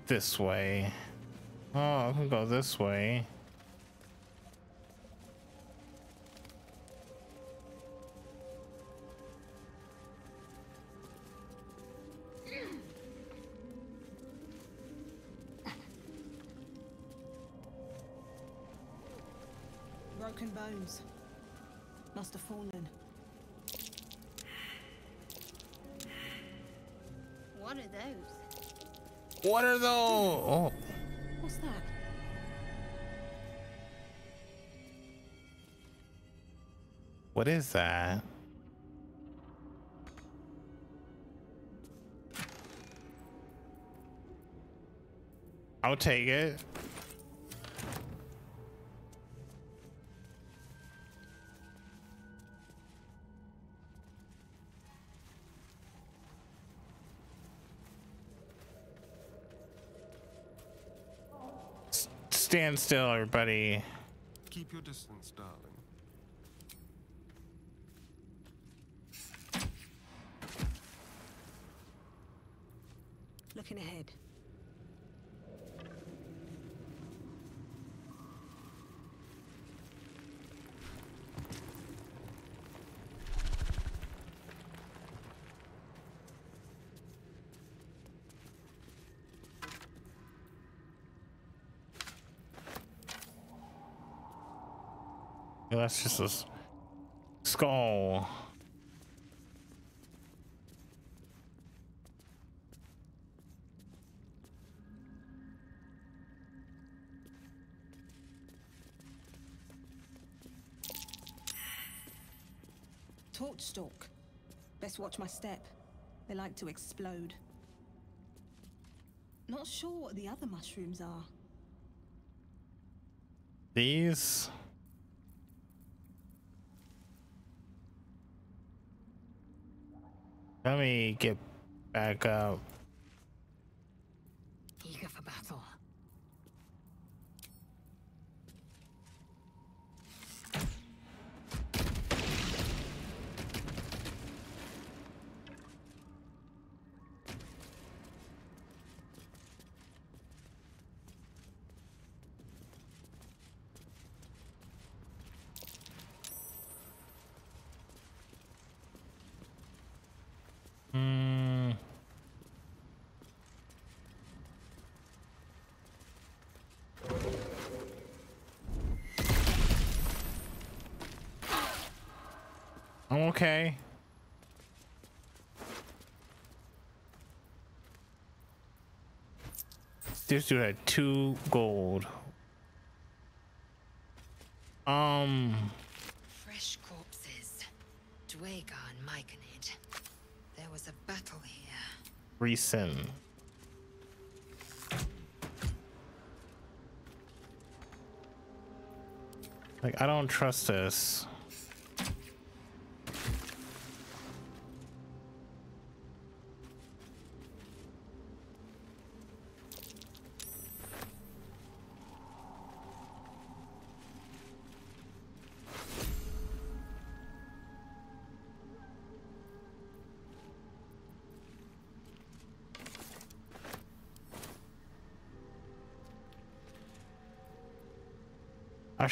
This way. Oh, I can go this way.
Broken bones. Must have fallen.
What are those?
What are those? Oh.
What's that?
What is that? I'll take it. Stand still, everybody.
Keep your distance, darling.
Looking ahead.
Yeah, That's just a skull.
Torch stalk. Best watch my step. They like to explode. Not sure what the other mushrooms are.
These. Let me get back up.
Eager for battle.
Hmm. I'm okay. This dude had two gold. Um,
Fresh corpses. Duergar and Myconid. There was a battle here.
recent. Like, I don't trust this.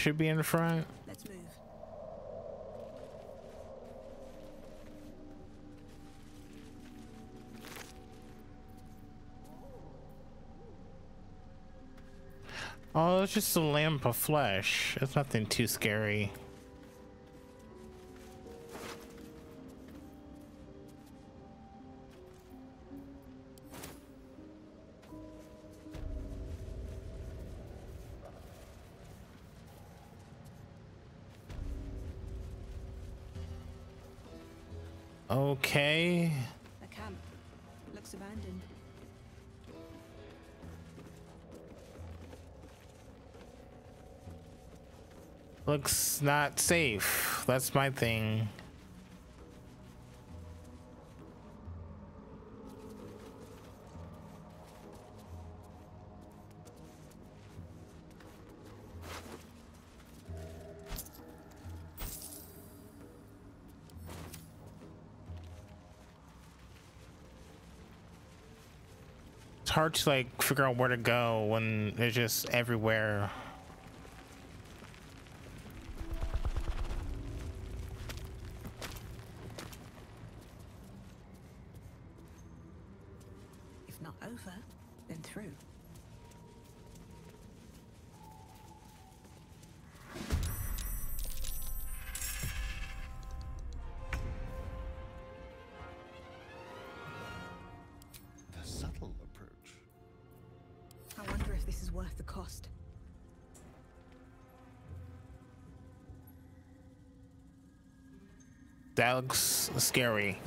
Should be in the front.
Let's move.
Oh, it's just a lamp of flesh. It's nothing too scary. Not safe. That's my thing. It's hard to like figure out where to go when it's just everywhere. Scary.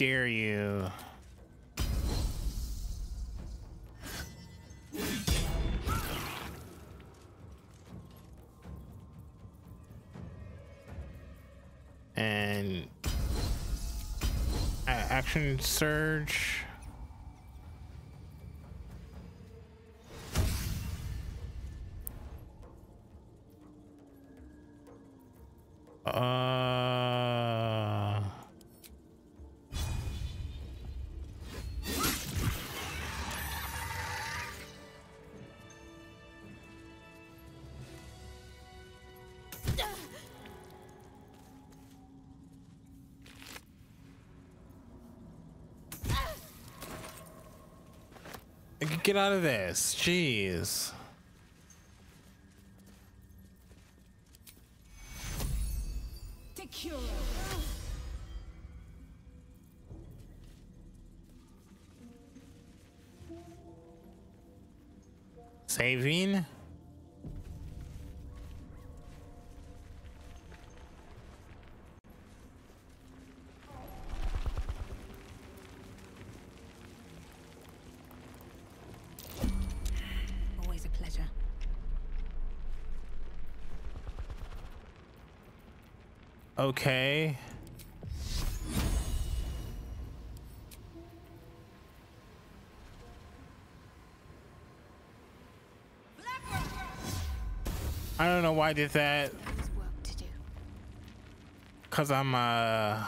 Dare you? And a- action surge. Get out of this. Jeez. Okay. I don't know why I did that. Cause I'm uh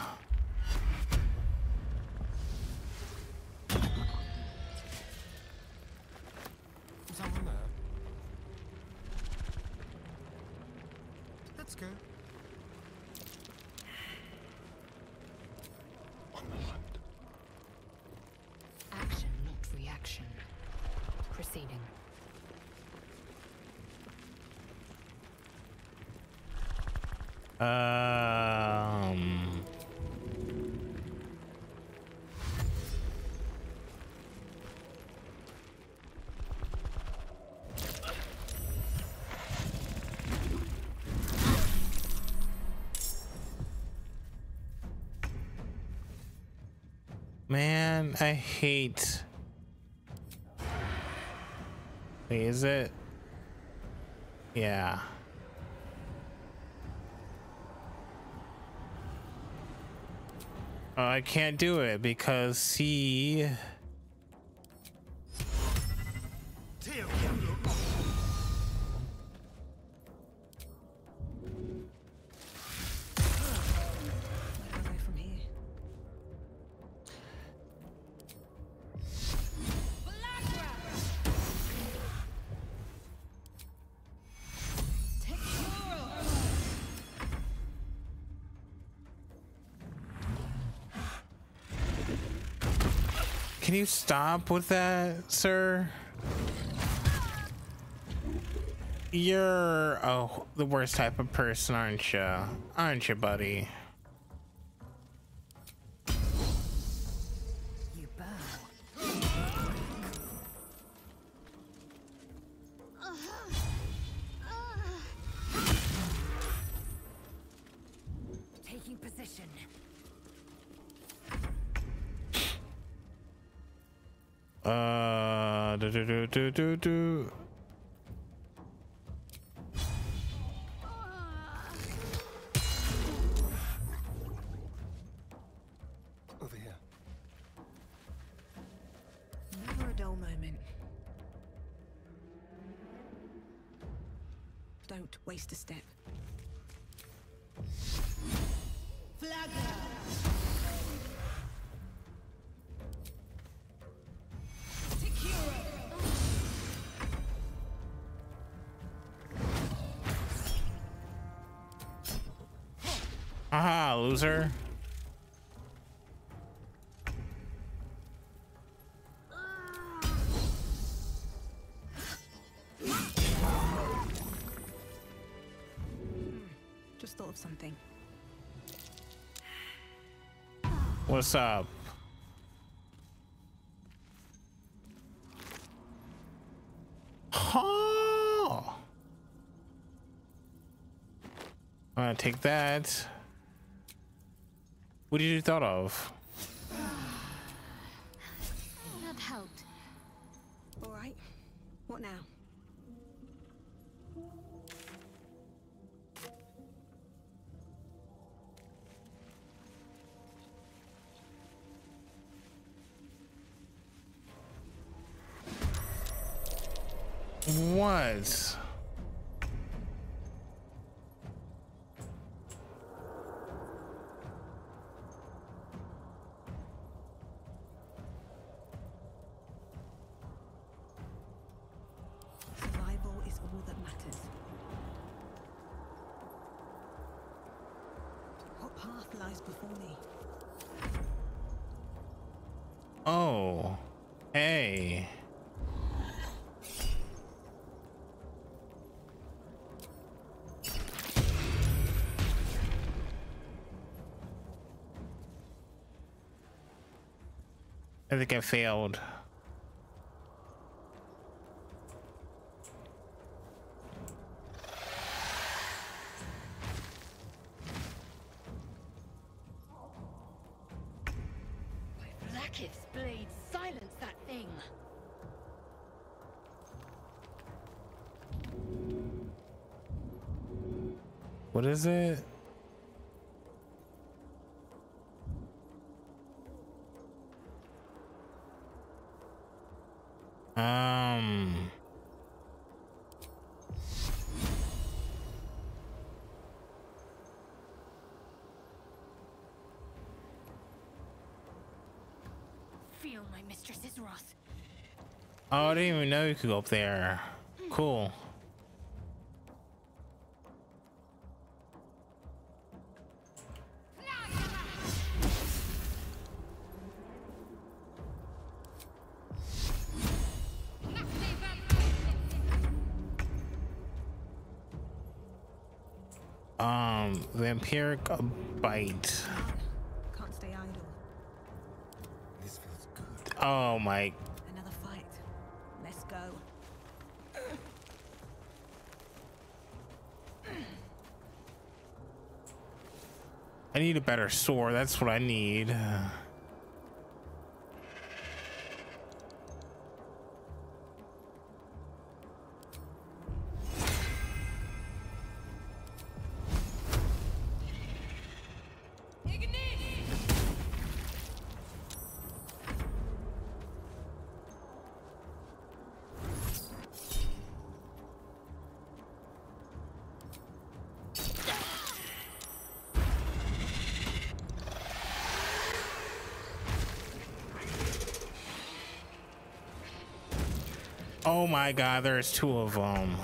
I hate Wait, is it? Yeah. Oh, I can't do it because see. You stop with that, sir? You're oh the worst type of person, aren't you? Aren't you, buddy? What's up? Huh. I'm gonna take that. What did you thought of?
Path lies before me?
Oh. Hey. I think I failed. Is it? Um.
Feel my mistress's wrath.
Oh, I didn't even know you could go up there. Cool. Vampiric bite.
Can't stay idle.
This feels good.
Oh my.
Another fight. Let's go.
I need a better sword. That's what I need. My god, there's two of them.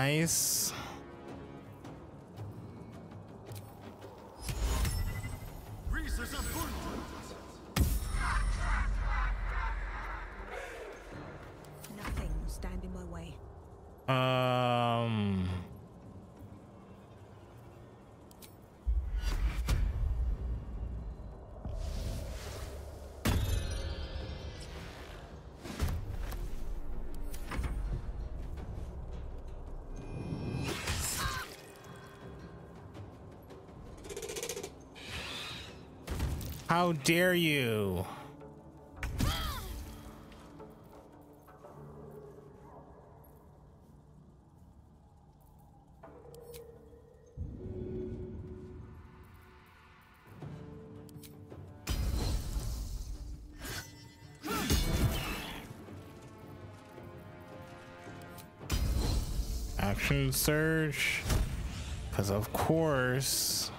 Nice. How dare you? Action surge. Because of course.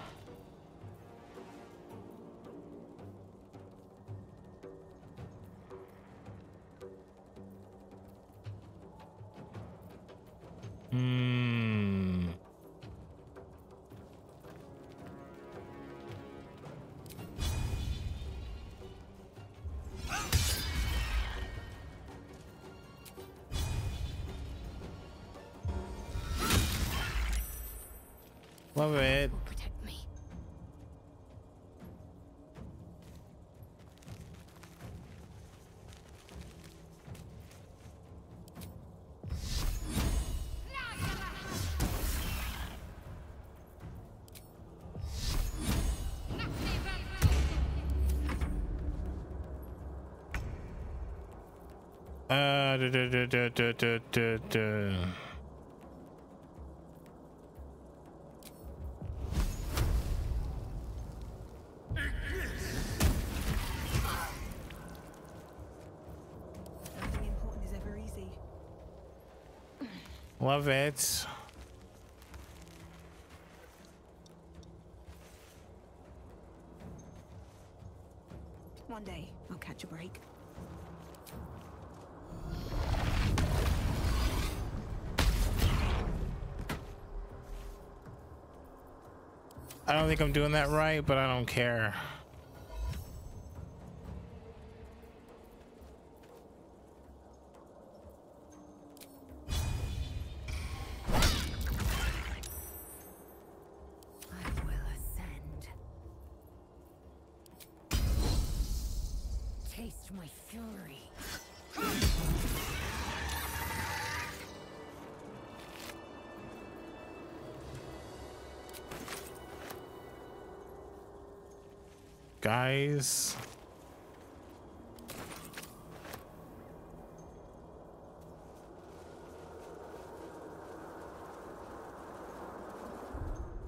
Important is ever easy.
Love it.
One day, I'll catch a break.
I don't think I'm doing that right, but I don't care.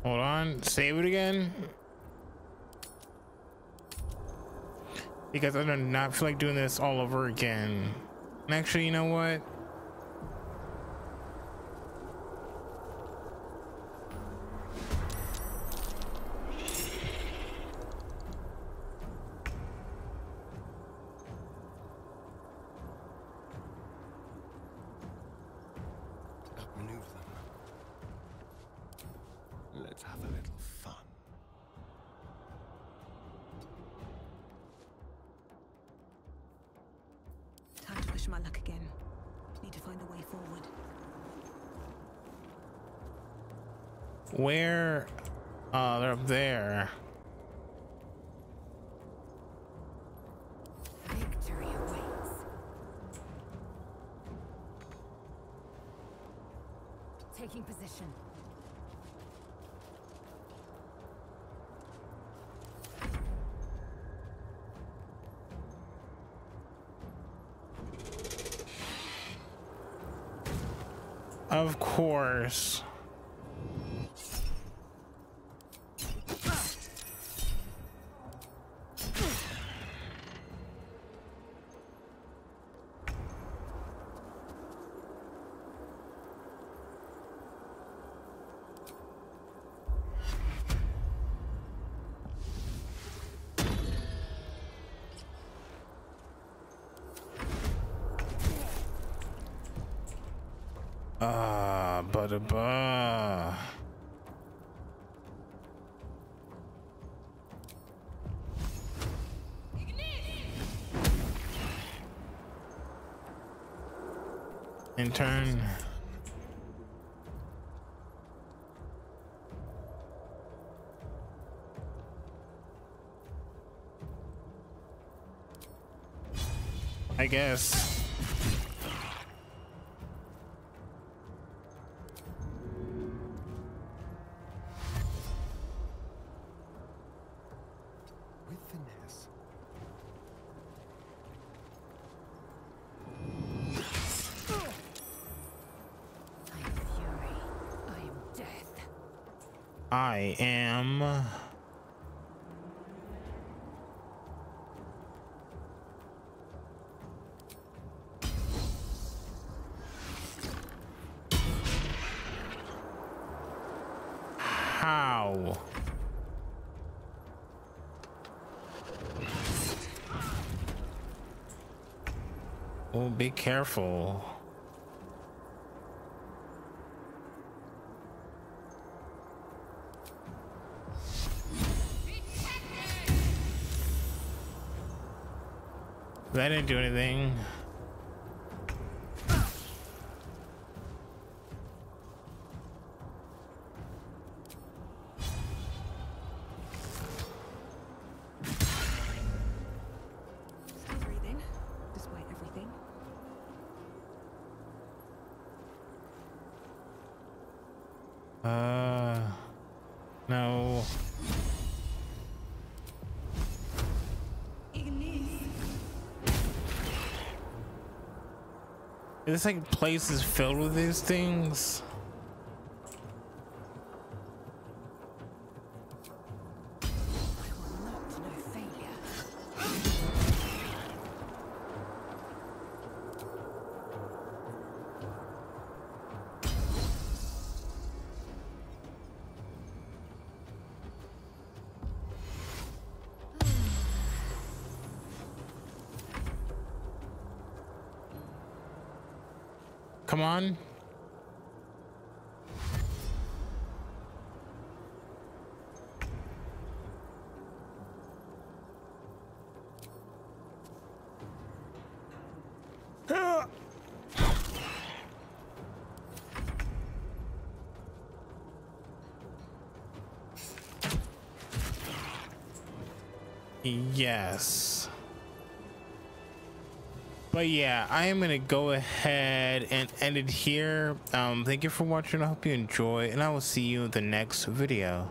Hold on, save it again. Because I do not feel like doing this all over again. And actually, you know what? da ba. Intern. I guess.
I am.
How? Oh, be careful. That didn't do anything. This like place is filled with these things. On. Yes. But yeah, I am gonna go ahead and end it here. Um, thank you for watching. I hope you enjoy, and I will see you in the next video.